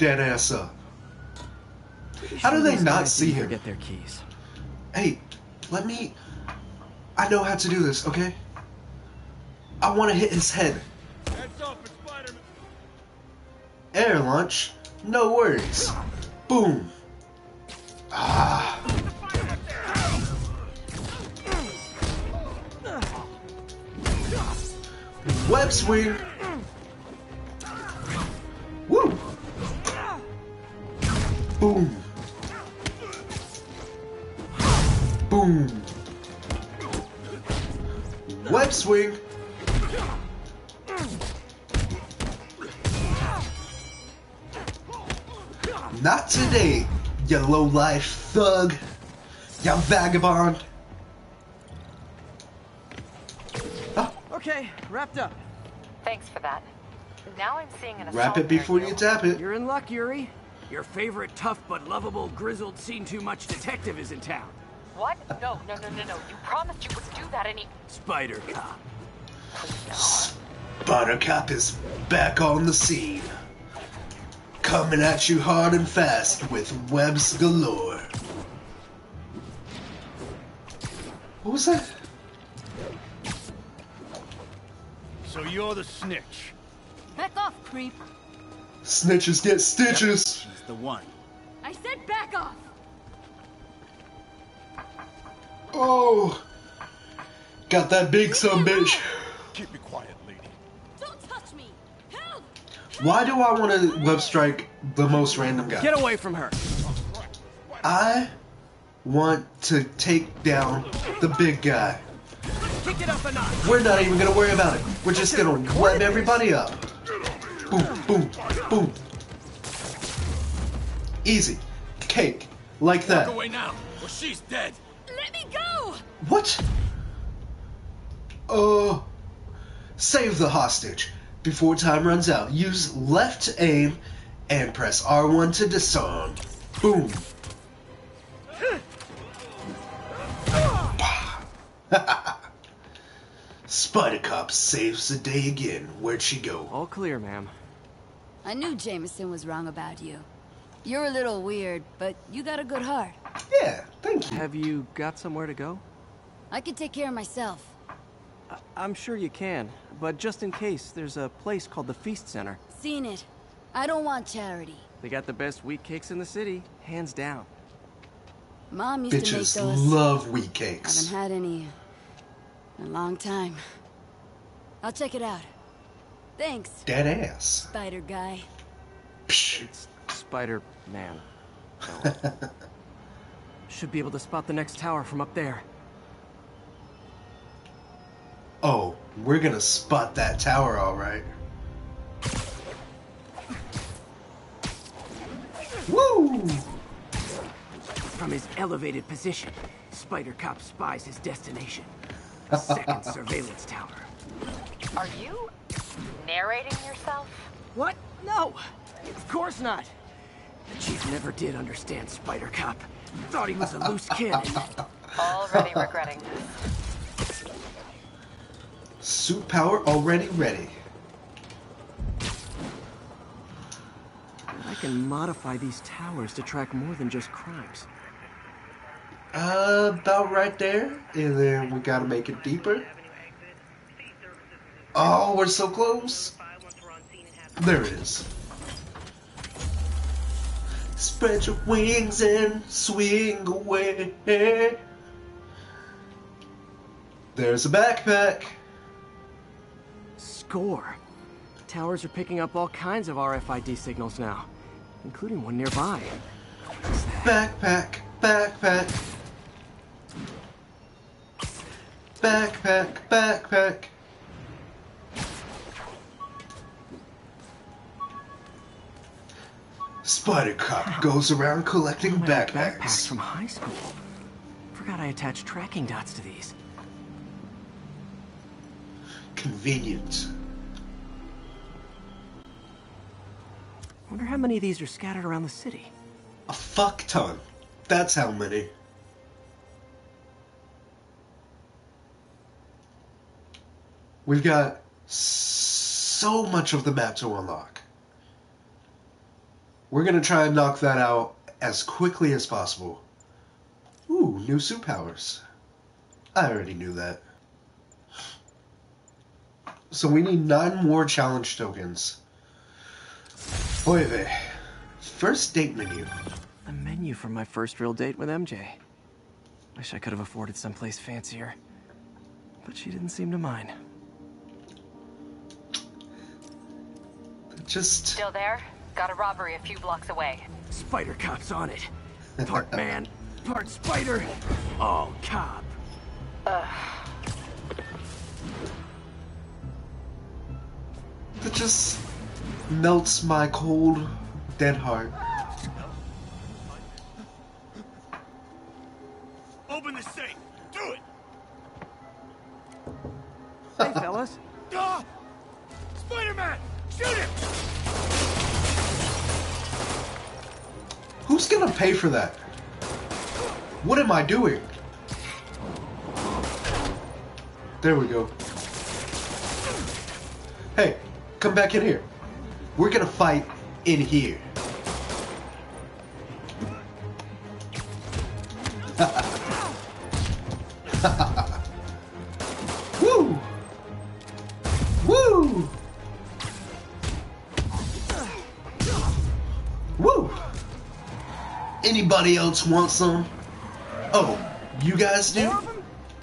that ass up. How do they not see him? Get their keys. Hey, let me. I know how to do this, okay? I want to hit his head. Heads up, it's Spider-Man. Air launch? No worries. Boom. Ah. Web swing. Swing. Not today, you low-life thug. You vagabond. Ah. Okay, wrapped up. Thanks for that. Now I'm seeing an Wrap it before you tap it. You're in luck, Yuri. Your favorite tough but lovable, grizzled, seen too much detective is in town. What? No, no, no, no, no. You promised you wouldn't do that any. Spider Cop. Buttercup is back on the scene. Coming at you hard and fast with webs galore. What was that? So you're the snitch. Back off, creep. Snitches get stitches. She's the one. I said back off. Oh. Got that big son bitch. Keep me quiet, lady. Don't touch me. Help! Why do I want to web strike the most random guy? Get away from her. I want to take down the big guy. Kick it up a notch. We're not even gonna worry about it. We're just gonna web everybody up. Boom, boom, boom. Easy. Cake. Like Walk that. away now, or she's dead. Let me go! What? Uh. Save the hostage. Before time runs out, use left aim and press R1 to disarm. Boom. Spider Cop saves the day again. Where'd she go? All clear, ma'am. I knew Jameson was wrong about you. You're a little weird, but you got a good heart. Yeah, thank you. Have you got somewhere to go? I can take care of myself. I'm sure you can, but just in case, there's a place called the Feast Center. Seen it. I don't want charity. They got the best wheat cakes in the city, hands down. Mom used to make Bitches those. love wheat cakes. I haven't had any in a long time. I'll check it out. Thanks, Dead ass. Spider Guy. It's Spider-Man. Oh, Should be able to spot the next tower from up there. Oh, we're gonna spot that tower, alright. Woo! From his elevated position, Spider Cop spies his destination. The second surveillance tower. Are you narrating yourself? What? No! Of course not! The chief never did understand Spider Cop. Thought he was a loose cannon. Already regretting this. Suit power already ready. I can modify these towers to track more than just crimes. Uh, about right there. And then we gotta make it deeper. Oh, we're so close. There it is. Spread your wings and swing away. There's a backpack. Score. Towers are picking up all kinds of RFID signals now, including one nearby. Backpack, backpack. Backpack, backpack. Spider Cop goes around collecting Backpacks backpacks. from high school. Forgot I attached tracking dots to these. Convenient. I wonder how many of these are scattered around the city. A fuck ton. That's how many. We've got so much of the map to unlock. We're gonna try and knock that out as quickly as possible. Ooh, new suit powers. I already knew that. So we need nine more challenge tokens. Oy vey. First date menu. The menu for my first real date with MJ. Wish I could have afforded someplace fancier. But she didn't seem to mind. Just. Still there? Got a robbery a few blocks away. Spider Cop's on it. Part man, part spider, all cop. Ugh. That just melts my cold, dead heart. Open the safe. Do it. Hey, fellas. Ah! Spider-Man! Shoot him! Who's gonna pay for that? What am I doing? There we go. Hey, come back in here. We're gonna fight in here. Woo! Woo! Woo! Anybody else want some? Oh, you guys do?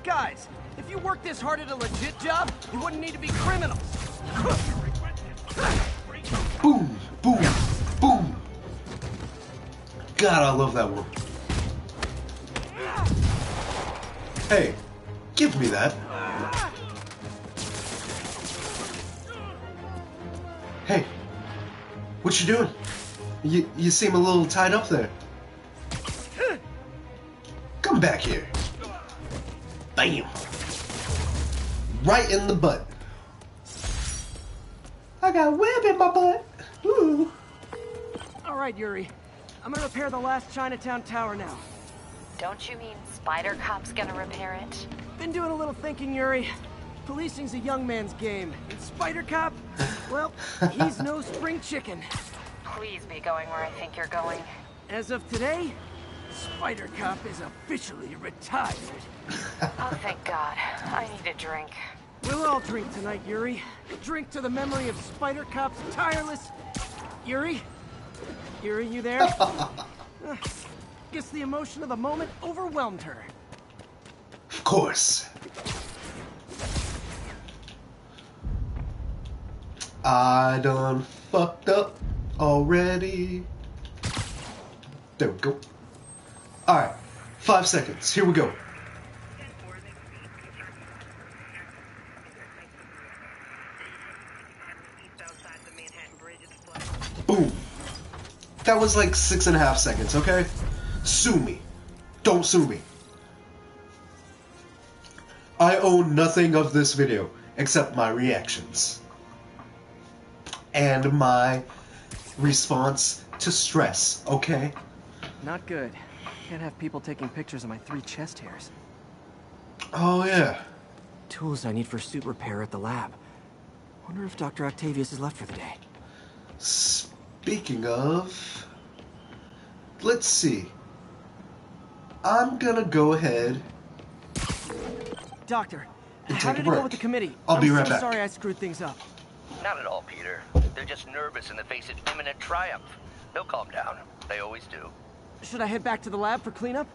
Guys, if you worked this hard at a legit job, you wouldn't need to be criminals. God, I love that one. Hey, give me that. Hey, what you doing? You you seem a little tied up there. Come back here. Bam. Right in the butt. I got a web in my butt. Ooh. All right, Yuri. I'm gonna repair the last Chinatown tower now. Don't you mean Spider Cop's gonna repair it? Been doing a little thinking, Yuri. Policing's a young man's game. And Spider Cop, well, he's no spring chicken. Please be going where I think you're going. As of today, Spider Cop is officially retired. Oh, thank God. I need a drink. We'll all drink tonight, Yuri. Drink to the memory of Spider Cop's tireless. Yuri? Yuri, you there? Uh, Guess the emotion of the moment overwhelmed her. Of course. I done fucked up already. There we go. Alright, five seconds. Here we go. That was like six and a half seconds, okay? Sue me. Don't sue me. I own nothing of this video except my reactions. And my response to stress, okay? Not good. Can't have people taking pictures of my three chest hairs. Oh, yeah. Tools I need for suit repair at the lab. Wonder if Dr. Octavius is left for the day. Speaking of. Let's see. I'm gonna go ahead. Doctor, And how take a did it go with the committee? I'll I'm be so back. sorry I screwed things up. Not at all, Peter. They're just nervous in the face of imminent triumph. They'll calm down. They always do. Should I head back to the lab for cleanup?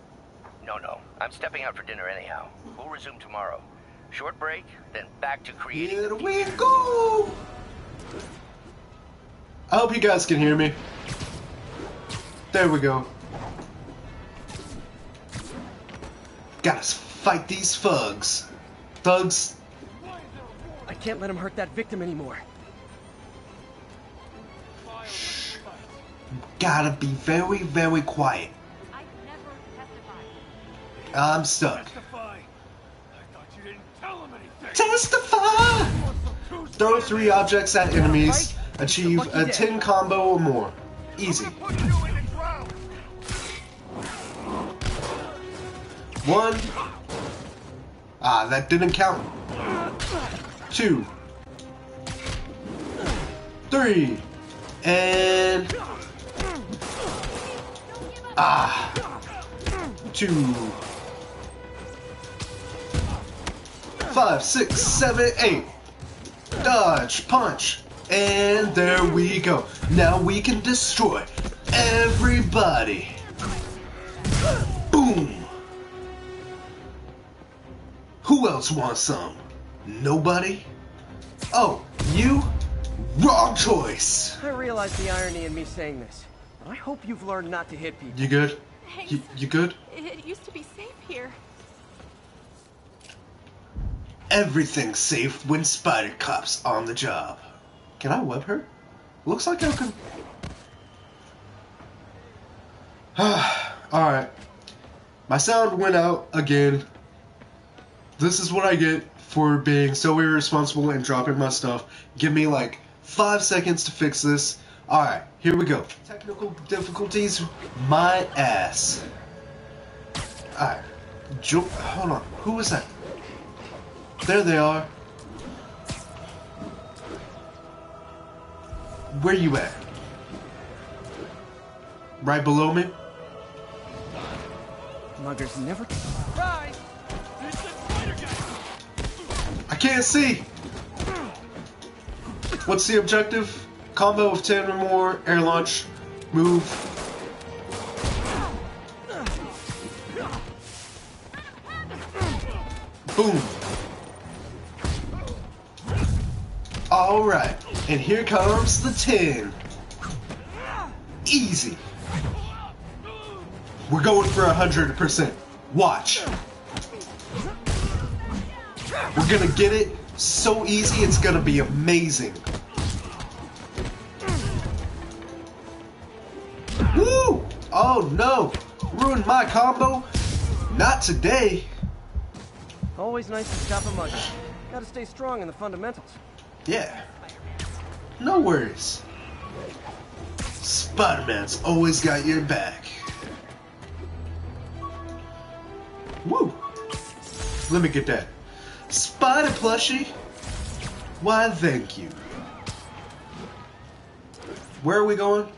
No, no. I'm stepping out for dinner anyhow. We'll resume tomorrow. Short break, then back to creating. Here we go! I hope you guys can hear me. There we go. Gotta fight these thugs. Thugs. I can't let him hurt that victim anymore. Gotta be very, very quiet. I'm stuck. Testify! Throw three objects at enemies. Achieve a 10 combo or more. Easy. One. Ah, that didn't count. Two. Three. And... Ah. Two. Five, six, seven, eight. Dodge, punch, and there we go. Now we can destroy everybody. Boom. Who else wants some? Nobody? Oh, you? Wrong choice. I realize the irony in me saying this, but I hope you've learned not to hit people. You good? Thanks. You, you good? It, it used to be safe here. Everything's safe when Spider Cop's on the job. Can I web her? Looks like I can. Alright. My sound went out again. This is what I get for being so irresponsible and dropping my stuff. Give me like five seconds to fix this. Alright, here we go. Technical difficulties, my ass. Alright. Hold on. Who was that? There they are. Where you at? Right below me? Muggers never. Guys! It's the spider guy! I can't see. What's the objective? Combo of 10 or more, air launch, move. Boom. Alright, and here comes the 10. Easy. We're going for 100%. Watch. We're gonna get it so easy, it's gonna be amazing. Woo! Oh no! Ruined my combo? Not today. Always nice to stop a mugger. Gotta stay strong in the fundamentals. Yeah. No worries. Spider-Man's always got your back. Woo! Let me get that. Spider plushie? Why, thank you. Where are we going?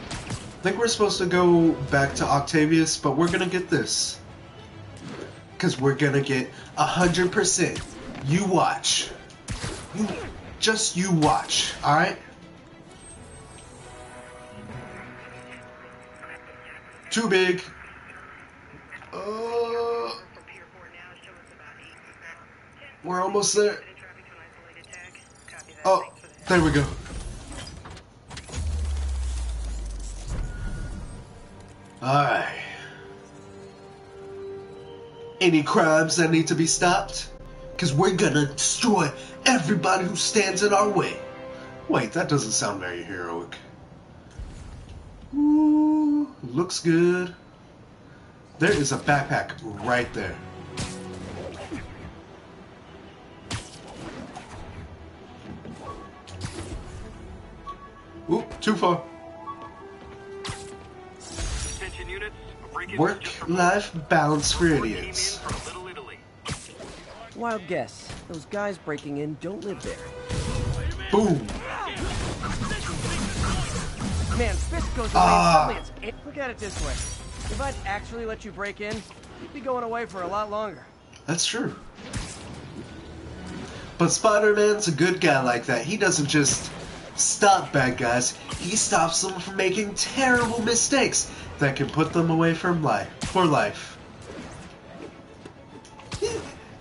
I think we're supposed to go back to Octavius, but we're gonna get this. Because we're gonna get 100%. You watch. You, just you watch, alright? Too big. Uh, we're almost there. Oh, there we go. Alright. Any crimes that need to be stopped? Because we're gonna destroy everybody who stands in our way. Wait, that doesn't sound very heroic. Ooh, looks good. There is a backpack right there. Oop, too far. Attention units, a break-in was just Work-life balance for idiots. From Little Italy. Wild guess. Those guys breaking in don't live there. Boom. Man, Fisk goes away Ah. and suddenly it's... Look at it this way. If I'd actually let you break in, you'd be going away for a lot longer. That's true. But Spider-Man's a good guy like that. He doesn't just stop bad guys. He stops them from making terrible mistakes that can put them away from life for life.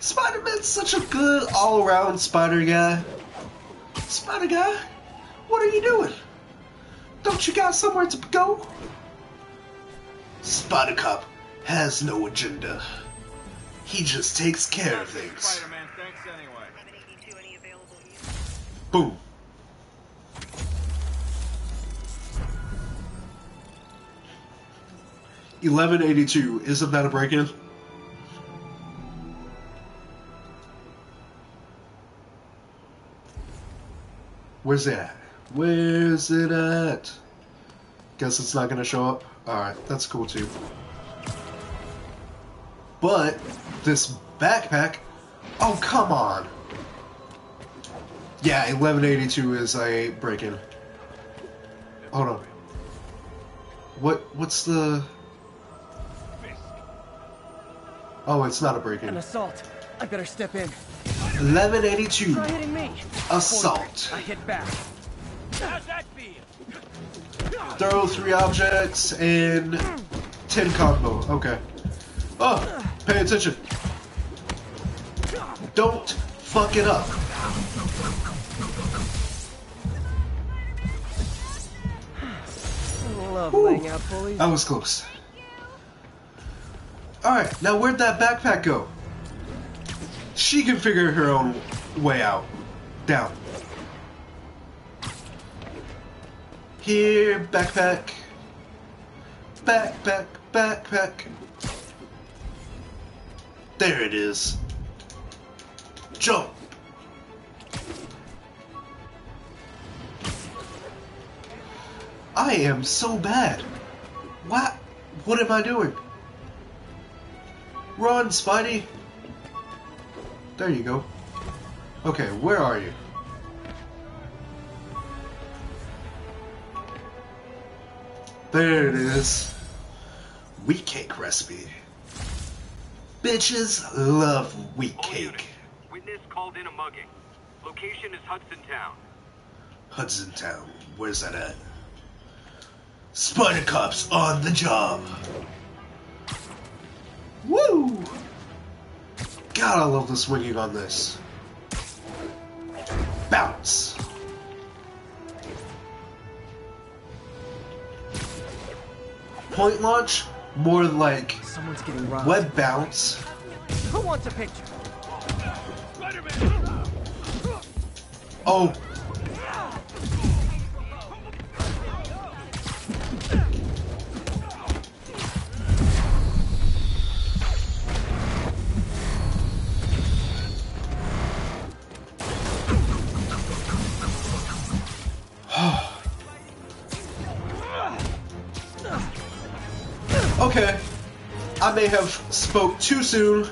He- Spider-Man's such a good all-around spider guy. Spider guy, what are you doing? Don't you got somewhere to go? Spider Cop has no agenda. He just takes care of things. Spider-Man, thanks anyway. Boom. Eleven eighty two. Isn't that a break in? Where's it at? Where's it at? Guess it's not gonna show up. Alright, that's cool too. But this backpack oh come on. Yeah, 1182 is a break-in. Hold on. What? What's the? Oh, it's not a break-in. An assault. I better step in. 1182. Try hitting me. Assault. I hit back. How's that feel? Throw three objects and 10 combo. Okay. Oh, pay attention. Don't fuck it up. I love out. That was close. Alright, now where'd that backpack go? She can figure her own way out. Down. Here, backpack. Backpack, backpack. There it is. Jump. I am so bad. What? What am I doing? Run, Spidey. There you go. Okay, where are you? There it is. Wheat cake recipe. Bitches love wheat cake. Witness called in a mugging. Location is Hudson Town. Hudson Town. Where's that at? Spider Cops on the job. Woo! God, I love the swinging on this. Bounce. Point launch, more like Someone's getting robbed. web bounce. Who wants a picture? Oh, may have spoke too soon.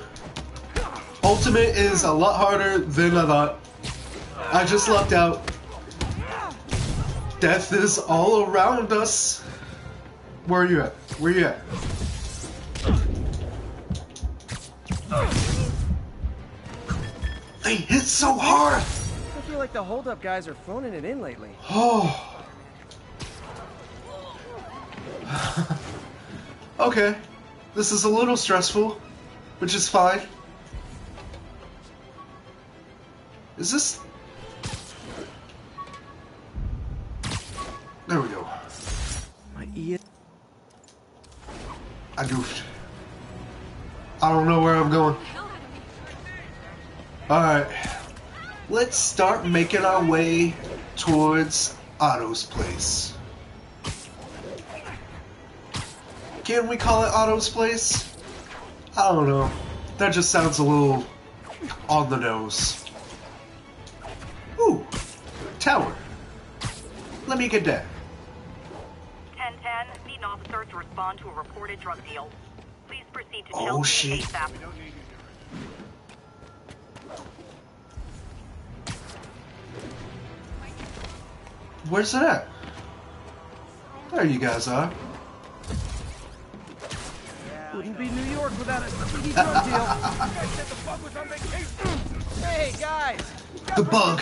Ultimate is a lot harder than I thought. I just lucked out. Death is all around us. Where are you at? Where are you at? They hit so hard! I feel like the holdup guys are phoning it in lately. Oh. okay. This is a little stressful, which is fine. Is this. There we go. My ear. I goofed. I don't know where I'm going. Alright. Let's start making our way towards Otto's place. Can we call it Otto's place? I don't know. That just sounds a little on the nose. Ooh, tower. Let me get that. 1010, need an officer to respond to a reported drug deal. Please proceed to Oh, shit. ASAP. Where's it at? There you guys are. Wouldn't be New York without a speedy drug deal. hey guys, The bug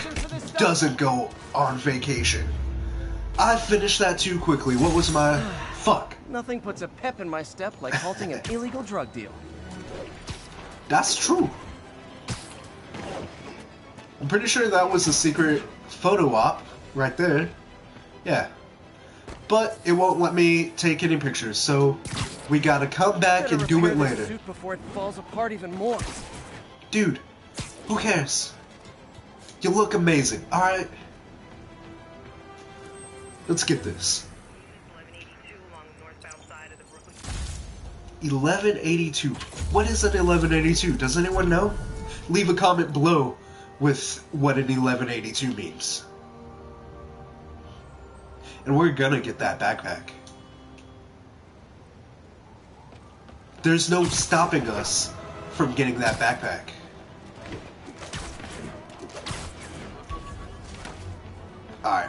doesn't go on vacation. I finished that too quickly. What was my fuck? nothing puts a pep in my step like halting an illegal drug deal. That's true. I'm pretty sure that was a secret photo op right there. Yeah. But it won't let me take any pictures, so we gotta come back and do it later. Before it falls apart even more. Dude, who cares? You look amazing, alright? Let's get this. 1182. What is an 1182? Does anyone know? Leave a comment below with what an 1182 means. And we're gonna get that backpack. There's no stopping us from getting that backpack. Alright.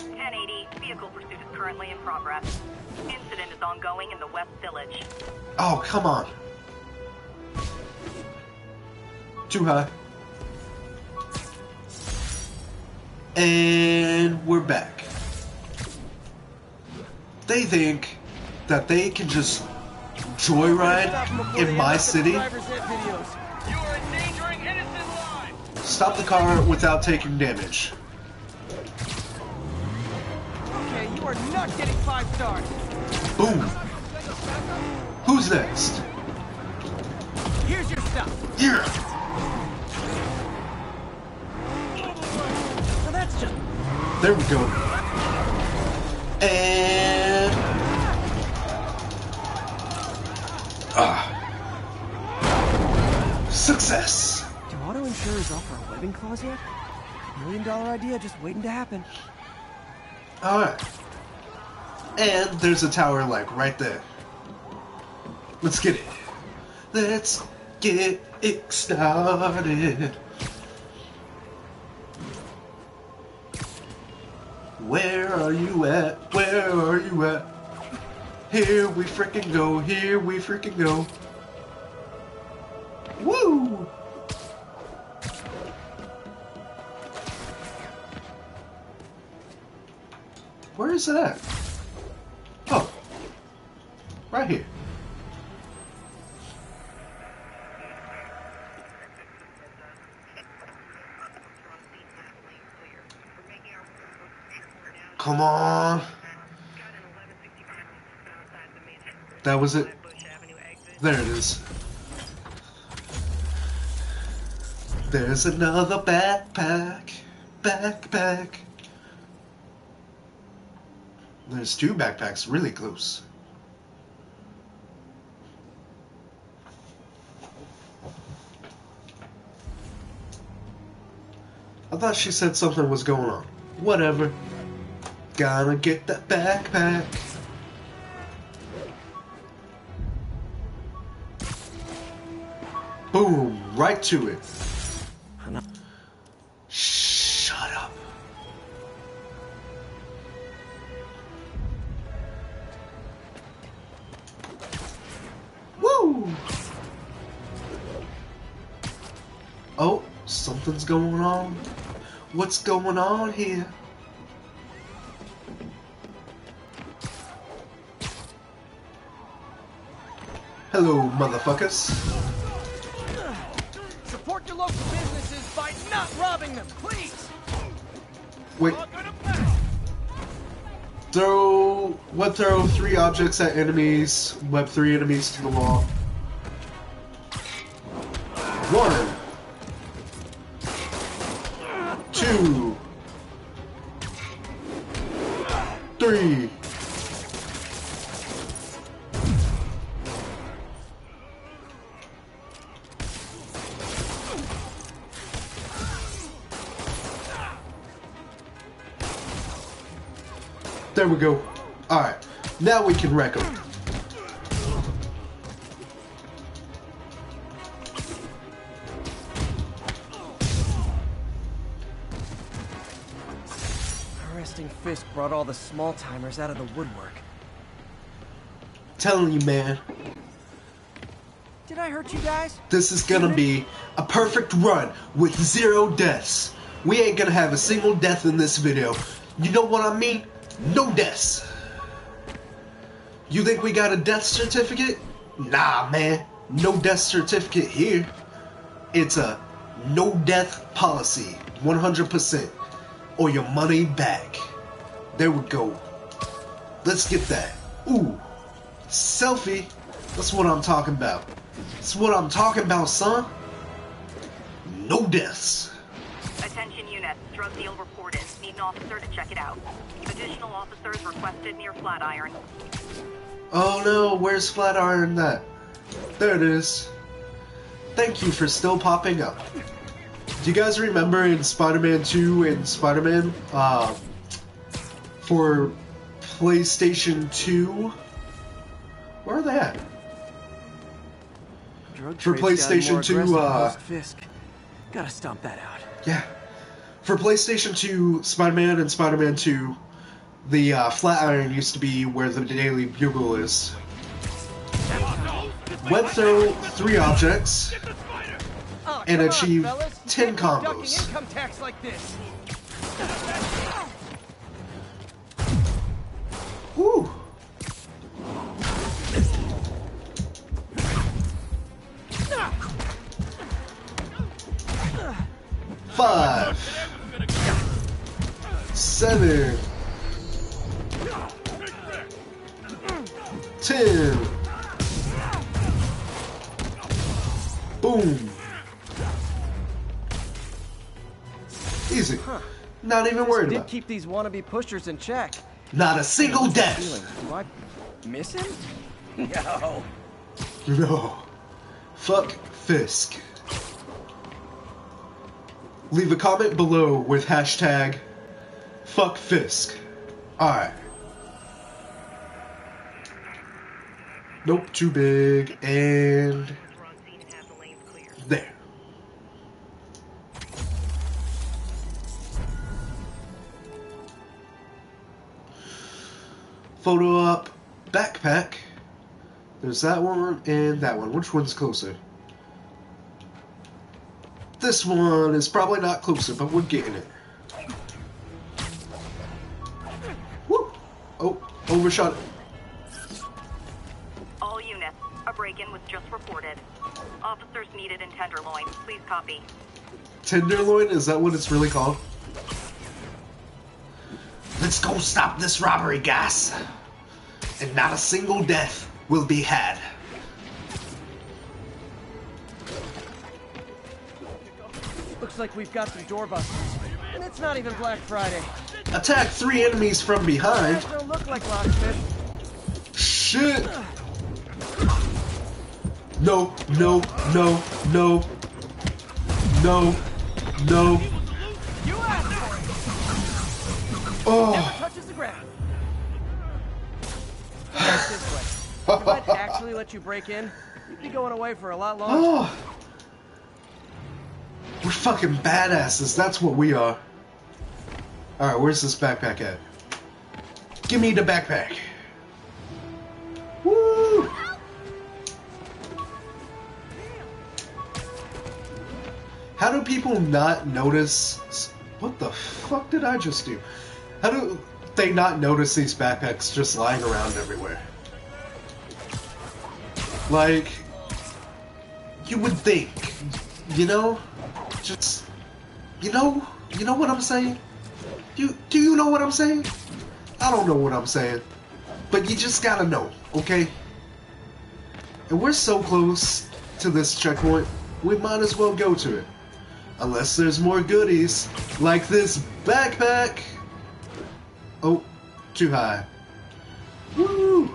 1080, vehicle pursuit is currently in progress. Incident is ongoing in the West Village. Oh, come on. Too high. And we're back. They think that they can just joyride in my city, stop the car without taking damage. Okay, you are not getting five stars. Boom. Who's next? Here's your stuff. Yeah. Now that's just There we go. And success. Do auto insurers offer a webbing clause yet? Million dollar idea just waiting to happen. All right. And there's a tower like right there. Let's get it. Let's get it started. Where are you at? Where are you at? Here we freaking go. Here we freaking go. Where is it at? Oh. Right here. Come on. That was it. There it is. There's another backpack. Backpack. There's two backpacks really close. I thought she said something was going on. Whatever. Gotta get that backpack. Boom, right to it. What's going on here? Hello, motherfuckers. Support your local businesses by not robbing them, please. Wait. Throw what? Throw three objects at enemies. Web three enemies to the wall. There we go. Alright. Now we can wreck them. Arresting Fisk brought all the small timers out of the woodwork. Telling you, man. Did I hurt you guys? This is gonna be a perfect run with zero deaths. We ain't gonna have a single death in this video. You know what I mean? No deaths. You think we got a death certificate? Nah, man. No death certificate here. It's a no death policy. 100%. Or your money back. There we go. Let's get that. Ooh. Selfie. That's what I'm talking about. That's what I'm talking about, son. No deaths. Attention units, drug deal reported. Need an officer to check it out. Additional officers requested near Flatiron. Oh no, where's Flatiron at? There it is. Thank you for still popping up. Do you guys remember in Spider-Man 2 and Spider-Man, uh, for PlayStation 2? Where are they at? Drug For trade's PlayStation 2, uh, post-Fisk. Gotta stomp that out. Yeah for PlayStation 2, Spider Man and Spider Man 2, the uh, Flatiron used to be where the Daily Bugle is. Web throw three objects and achieve 10 combos. Woo! Five seven, ten. Boom. Easy. Not even worried did about. it. keep these wannabe pushers in check. Not a single death. Do I miss him? No. No. Fuck Fisk. Leave a comment below with hashtag fuck Fisk. Alright. Nope, too big. And. There. Photo up. Backpack. There's that one and that one. Which one's closer? This one is probably not closer, but we're getting it. Oh, overshot. All units, a break-in was just reported. Officers needed in Tenderloin. Please copy. Tenderloin? Is that what it's really called? Let's go stop this robbery, guys. And not a single death will be had. Looks like we've got some doorbusters. And it's not even Black Friday. Attack three enemies from behind. Guys don't look like locksmiths. Shit! No, no, no, no. No, no. You asked for it. Never Oh, touches the ground. Guys, this way. If I'd actually let you break in, you'd be going away for a lot longer. oh. We're fucking badasses. That's what we are. Alright, where's this backpack at? Give me the backpack. Woo! How do people not notice? What the fuck did I just do? How do they not notice these backpacks just lying around everywhere? Like, you would think, you know, just, you know, you know what I'm saying? You do you know what I'm saying? I don't know what I'm saying, but you just gotta know, okay? And we're so close to this checkpoint, we might as well go to it. Unless there's more goodies, like this backpack. Oh, too high. Woo!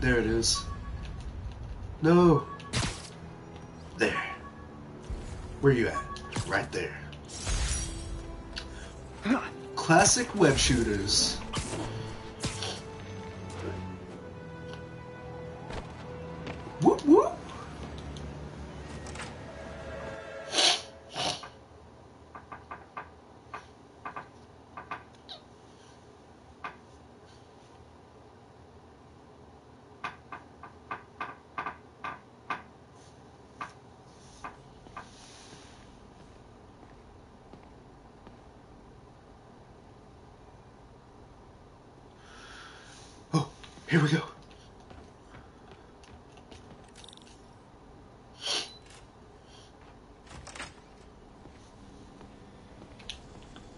There it is. No. There. Where you at? Right there. Classic web shooters. Whoop whoop. Oh, here we go.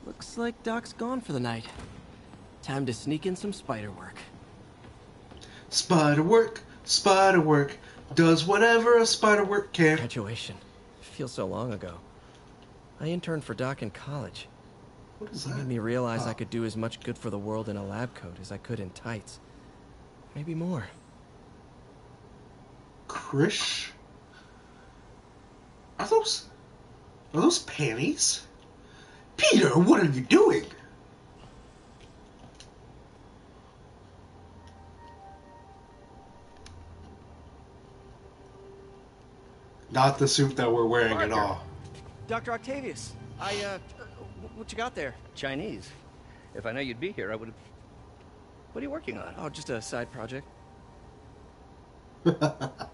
Looks like Doc's gone for the night. Time to sneak in some spider work. Spider work, spider work, does whatever a spider work can. Graduation. Feels so long ago. I interned for Doc in college. What is It that? made me realize ah. I could do as much good for the world in a lab coat as I could in tights. Maybe more. Krish? Are those. Are those panties? Peter, what are you doing? Not the suit that we're wearing at all. Dr. Octavius, I, uh, what you got there? Chinese. If I know you'd be here, I would have. What are you working on? Oh, just a side project.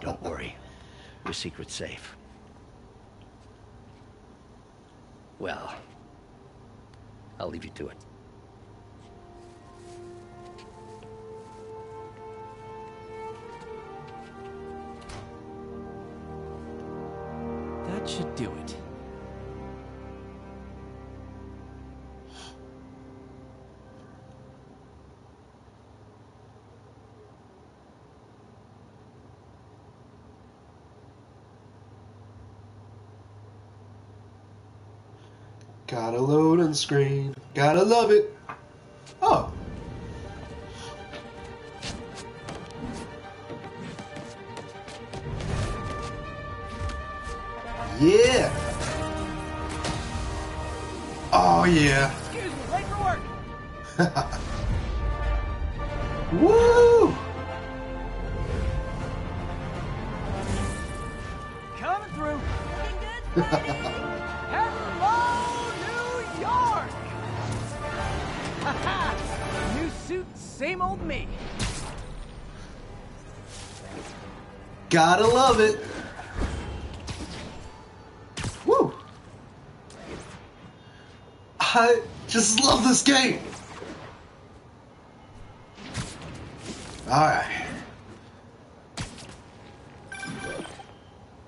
Don't worry. Your secret's safe. Well, I'll leave you to it. Screen. Gotta love it. Oh. Yeah. Oh yeah. Excuse me, late for work. Woo! Gotta love it. Woo! I just love this game. Alright.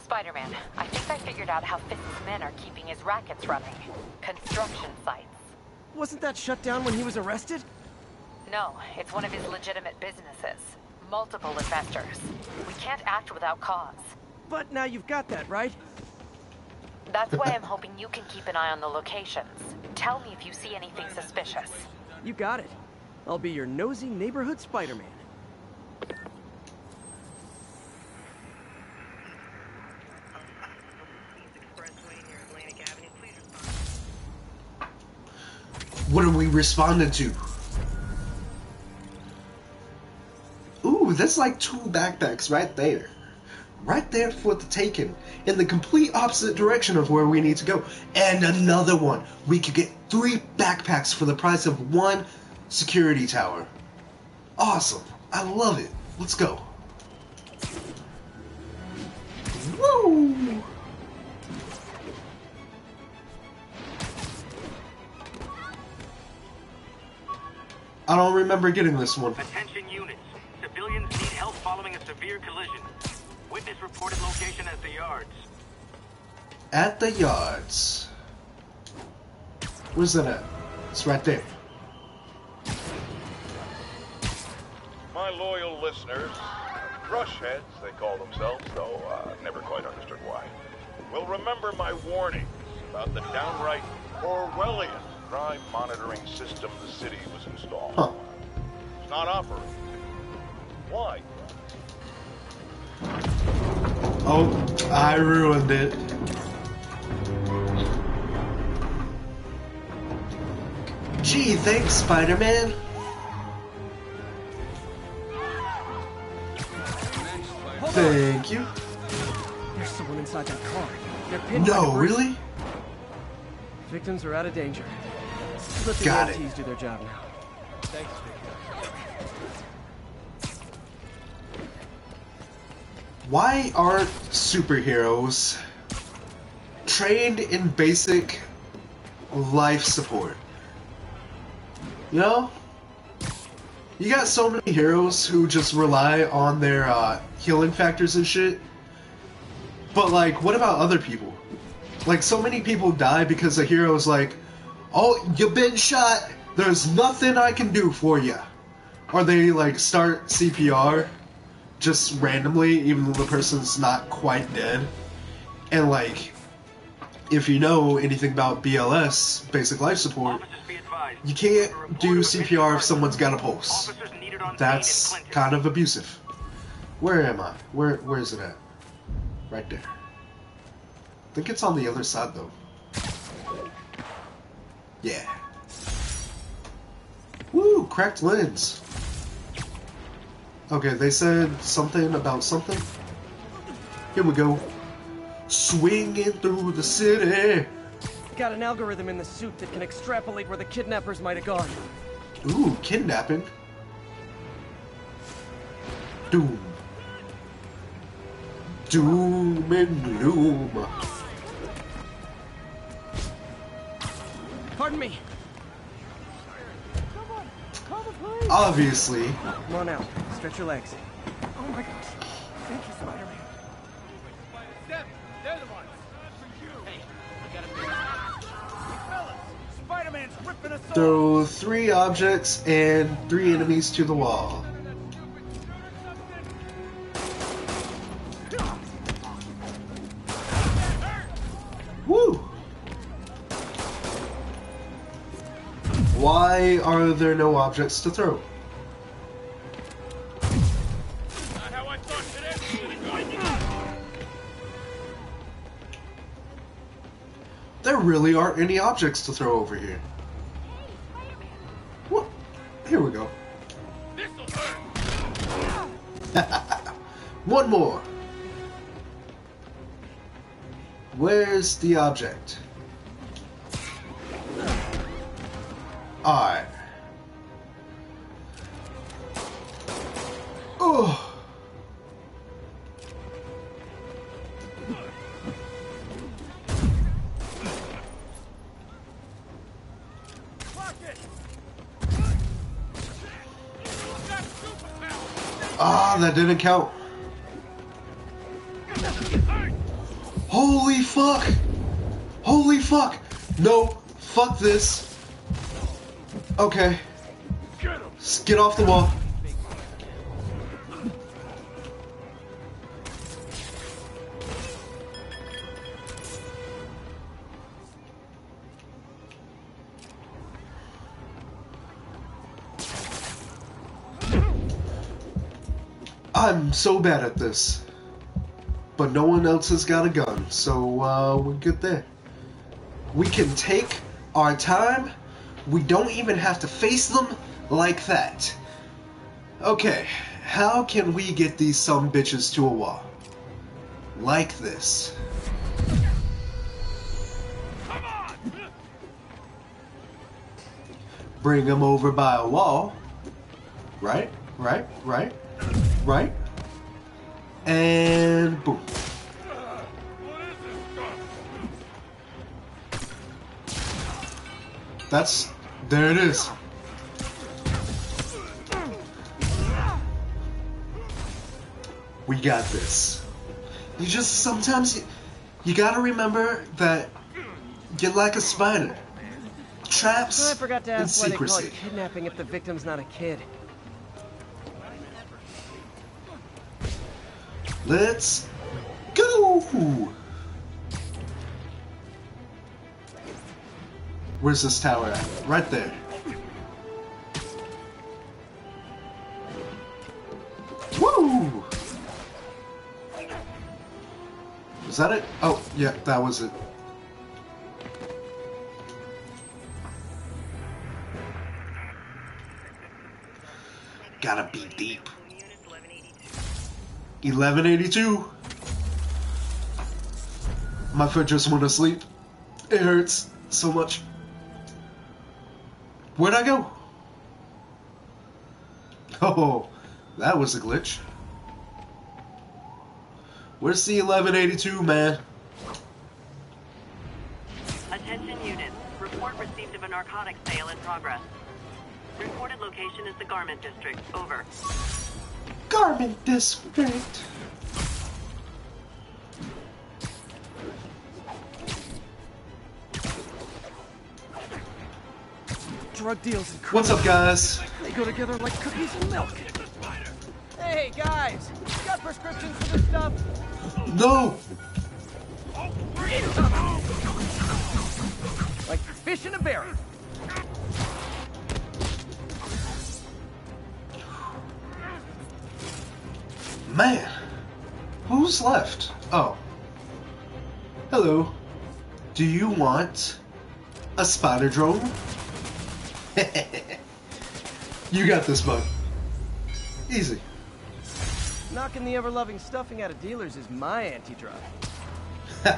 Spider-Man, I think I figured out how Fisk's men are keeping his rackets running. Construction sites. Wasn't that shut down when he was arrested? No, it's one of his legitimate businesses. Multiple investors. We can't act without cause. But now you've got that, right? That's why I'm hoping you can keep an eye on the locations. Tell me if you see anything suspicious. You got it. I'll be your nosy neighborhood Spider-Man. What are we responding to? That's like two backpacks right there. Right there for the taking. In the complete opposite direction of where we need to go. And another one. We could get three backpacks for the price of one security tower. Awesome. I love it. Let's go. Woo! I don't remember getting this one. Attention units. Civilians need help following a severe collision. Witness reported location at the yards. At the yards. Where's that at? It's right there. My loyal listeners, brushheads they call themselves, though I uh, never quite understood why, will remember my warnings about the downright Orwellian crime monitoring system the city was installing. Huh. It's not operating. Why? Oh, I ruined it. Gee, thanks, Spider-Man. Thank you. There's someone inside that car. They're pinned by No, really? Victims are out of danger. Let the Got. EMTs do their job now. Thanks, Why aren't superheroes trained in basic life support? You know? You got so many heroes who just rely on their uh, healing factors and shit. But, like, what about other people? Like, so many people die because a hero's like, oh, you've been shot, there's nothing I can do for you. Or they, like, start CPR just randomly, even though the person's not quite dead. And like, if you know anything about BLS, basic life support, you can't do CPR if someone's got a pulse. That's kind of abusive. Where am I? Where where is it at? Right there. I think it's on the other side though. Yeah. Woo, cracked lens. Okay, they said something about something. Here we go. Swinging through the city. Got an algorithm in the suit that can extrapolate where the kidnappers might have gone. Ooh, kidnapping. Doom. Doom and gloom. Pardon me. Obviously. Come on out. Stretch your legs. Oh my gosh. Thank you, Spider-Man. Them, they're the ones. Hey, I gotta Hey, Spider-Man's ripping us off. Throw three objects and three enemies to the wall. Woo! Why are there no objects to throw? Really aren't any objects to throw over here. What? Here we go. One more. Where's the object? Alright. That didn't count. Holy fuck! Holy fuck! No, fuck this. Okay. Get off the wall. So bad at this. But no one else has got a gun, so uh, we're good there. We can take our time. We don't even have to face them like that. Okay, how can we get these some bitches to a wall? Like this. Bring them over by a wall. Right, right, right, right. And boom. That's there it is. We got this. You just sometimes you, you gotta remember that you're like a spider. Traps oh, I forgot to and ask why they call secrecy. it kidnapping if the victim's not a kid. Let's go. Where's this tower at? Right there. Woo! Was that it? Oh, yeah, that was it. 1182. My foot just went to sleep. It hurts so much. Where'd I go? Oh, that was a glitch. Where's the 1182, man? Attention units. Report received of a narcotics sale in progress. Reported location is the Garment District. Over. Garment District. Drug deals What's up, guys? They go together like cookies and milk. Hey, guys! Got prescriptions for this stuff? No! Like fish in a berry. Man, who's left? Oh. Hello. Do you want a spider drone? you got this, bud. Easy. Knocking the ever-loving stuffing out of dealers is my anti-drug.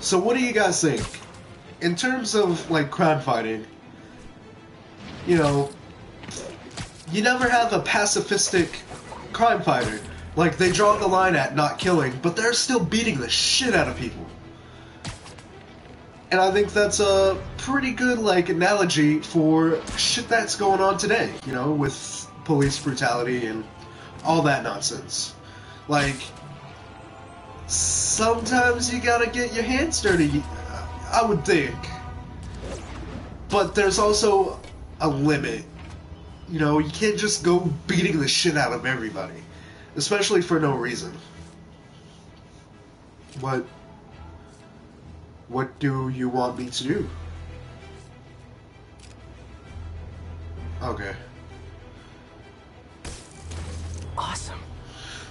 so what do you guys think? In terms of like crime fighting, you know, you never have a pacifistic crime fighter. Like they draw the line at not killing, but they're still beating the shit out of people. And I think that's a pretty good like analogy for shit that's going on today, you know, with police brutality and all that nonsense. Like sometimes you gotta get your hands dirty, I would think. But there's also a limit. You know, you can't just go beating the shit out of everybody, especially for no reason. What what do you want me to do? Okay. Awesome.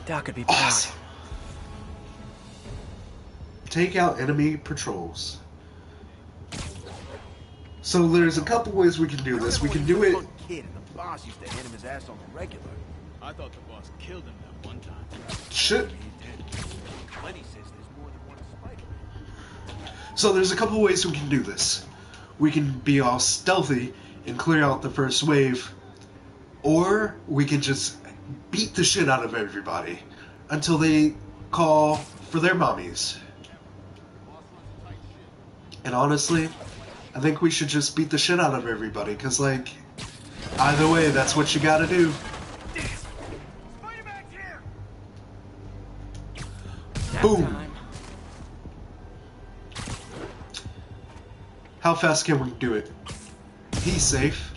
Doc could be proud. Awesome. Take out enemy patrols. So there's a couple ways we can do this. We can do it. Kid and the boss used to hit him his ass on the regular. I thought the boss killed him that one time. Shit. Lenny says there's more than one spider. So there's a couple ways we can do this. We can be all stealthy and clear out the first wave, or we can just beat the shit out of everybody until they call for their mommies. And honestly, I think we should just beat the shit out of everybody, because, like, either way, that's what you gotta do. Boom. How fast can we do it? He's safe.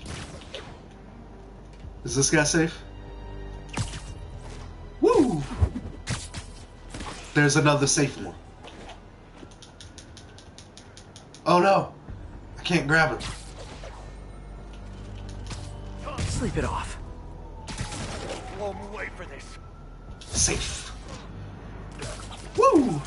Is this guy safe? Woo! There's another safe one. Oh no! I can't grab it. Sleep it off. Blow him away for this. Safe. Woo!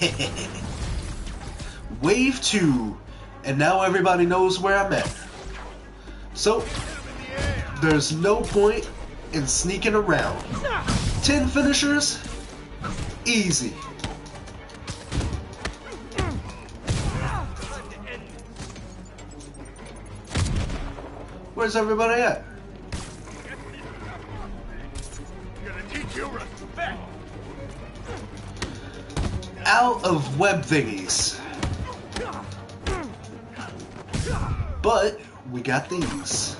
Wave 2. And now everybody knows where I'm at. So, there's no point in sneaking around. 10 finishers? Easy. Where's everybody at? Out of web thingies. But we got these.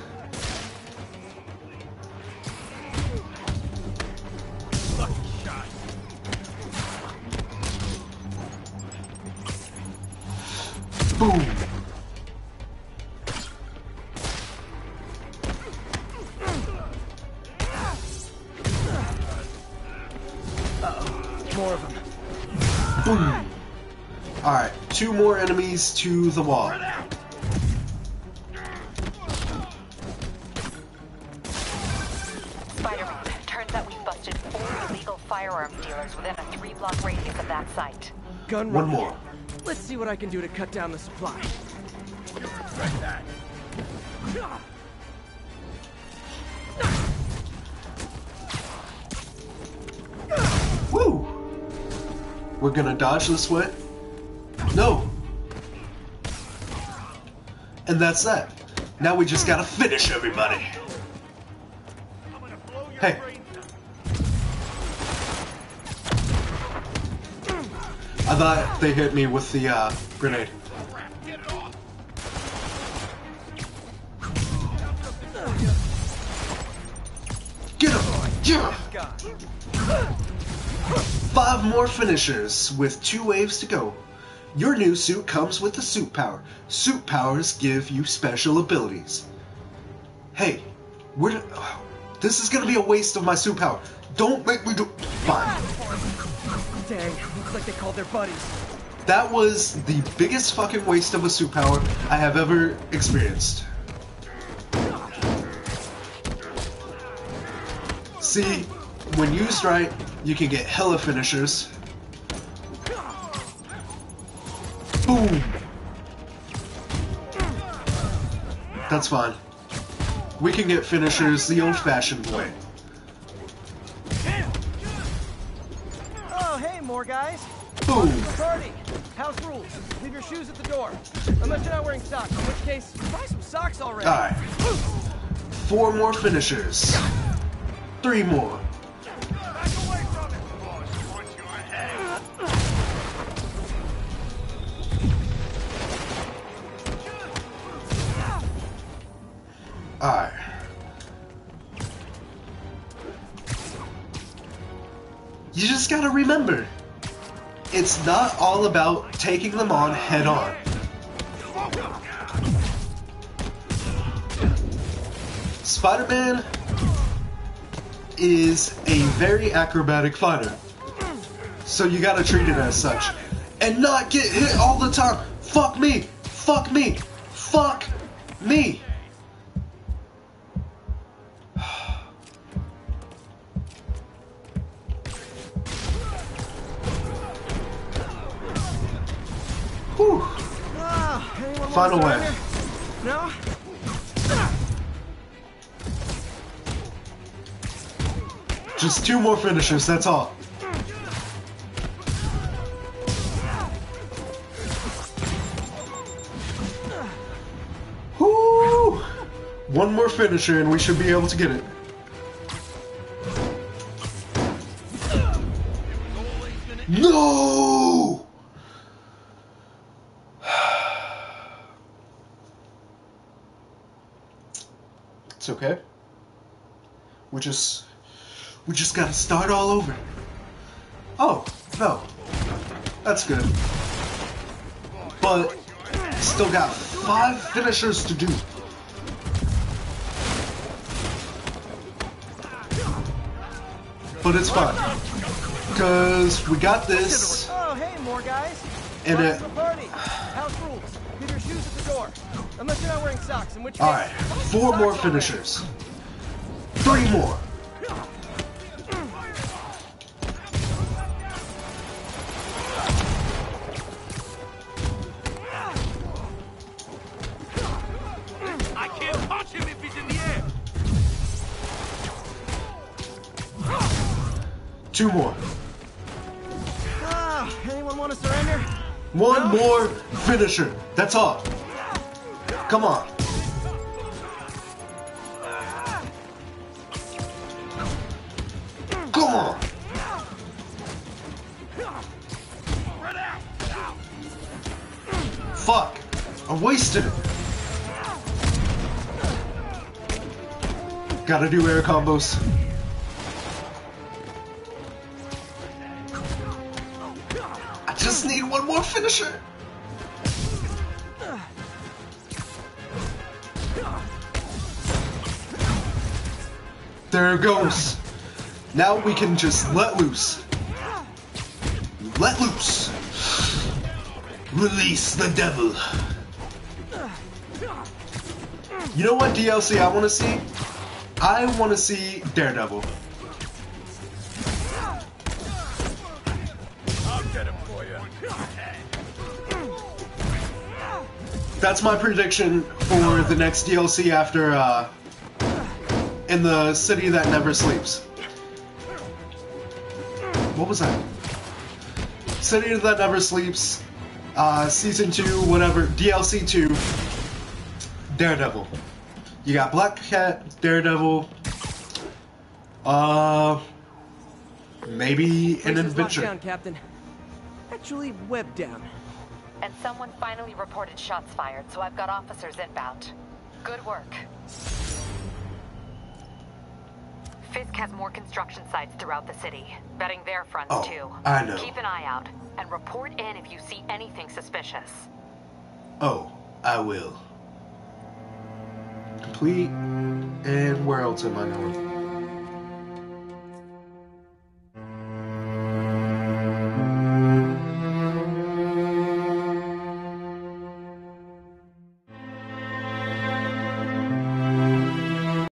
More enemies to the wall. Spider-Man, turns out we've busted four illegal firearm dealers within a three-block radius of that site. Gun One run. more. Let's see what I can do to cut down the supply. Woo! We're gonna dodge this way? No. And that's that. Now we just gotta finish everybody. Hey. I thought they hit me with the uh, grenade. Get him! Yeah! Five more finishers with two waves to go. Your new suit comes with a suit power. Suit powers give you special abilities. Hey, where? This is gonna be a waste of my suit power. Don't make me do. Fine. Dang, looks like they called their buddies. That was the biggest fucking waste of a suit power I have ever experienced. See, when used right, you can get hella finishers. Boom! That's fine. We can get finishers the old-fashioned way. Oh, hey, more guys. Boom. Welcome to the party. House rules. Leave your shoes at the door. Unless you're not wearing socks, in which case, buy some socks already. Alright. Four more finishers. Three more. You just gotta remember, it's not all about taking them on head on. Spider Man is a very acrobatic fighter. So you gotta treat it as such. And not get hit all the time. Fuck me! Fuck me! Fuck me! Ah, anyone Find a want way. No? Just two more finishers, that's all. Whoo! One more finisher and we should be able to get it. No! It's okay. We just we just gotta start all over. Oh, no. That's good. But still got five finishers to do. But it's fine. Cause we got this. Oh, hey, more guys. And it- rules. Leave your shoes at the door. Unless you're not wearing socks, in which case... Alright, four more finishers. Three more. I can't punch him if he's in the air. Two more. Ah, anyone want to surrender? One more finisher. That's all. Come on. Come on. Fuck. I wasted it. Gotta do air combos. Now we can just let loose. Let loose. Release the devil. You know what DLC I want to see? I want to see Daredevil. I'll get him for you. That's my prediction for the next DLC after uh, in the city that never sleeps. What was that? City that never sleeps, uh, season two, whatever, DLC two, Daredevil. You got Black Cat, Daredevil, uh, maybe an Place is locked adventure. down, Captain. Actually, web down. And someone finally reported shots fired, so I've got officers inbound. Good work. Fisk has more construction sites throughout the city, betting their fronts Oh, too. I know. Keep an eye out and report in if you see anything suspicious. Oh, I will. Complete. And where else am I going?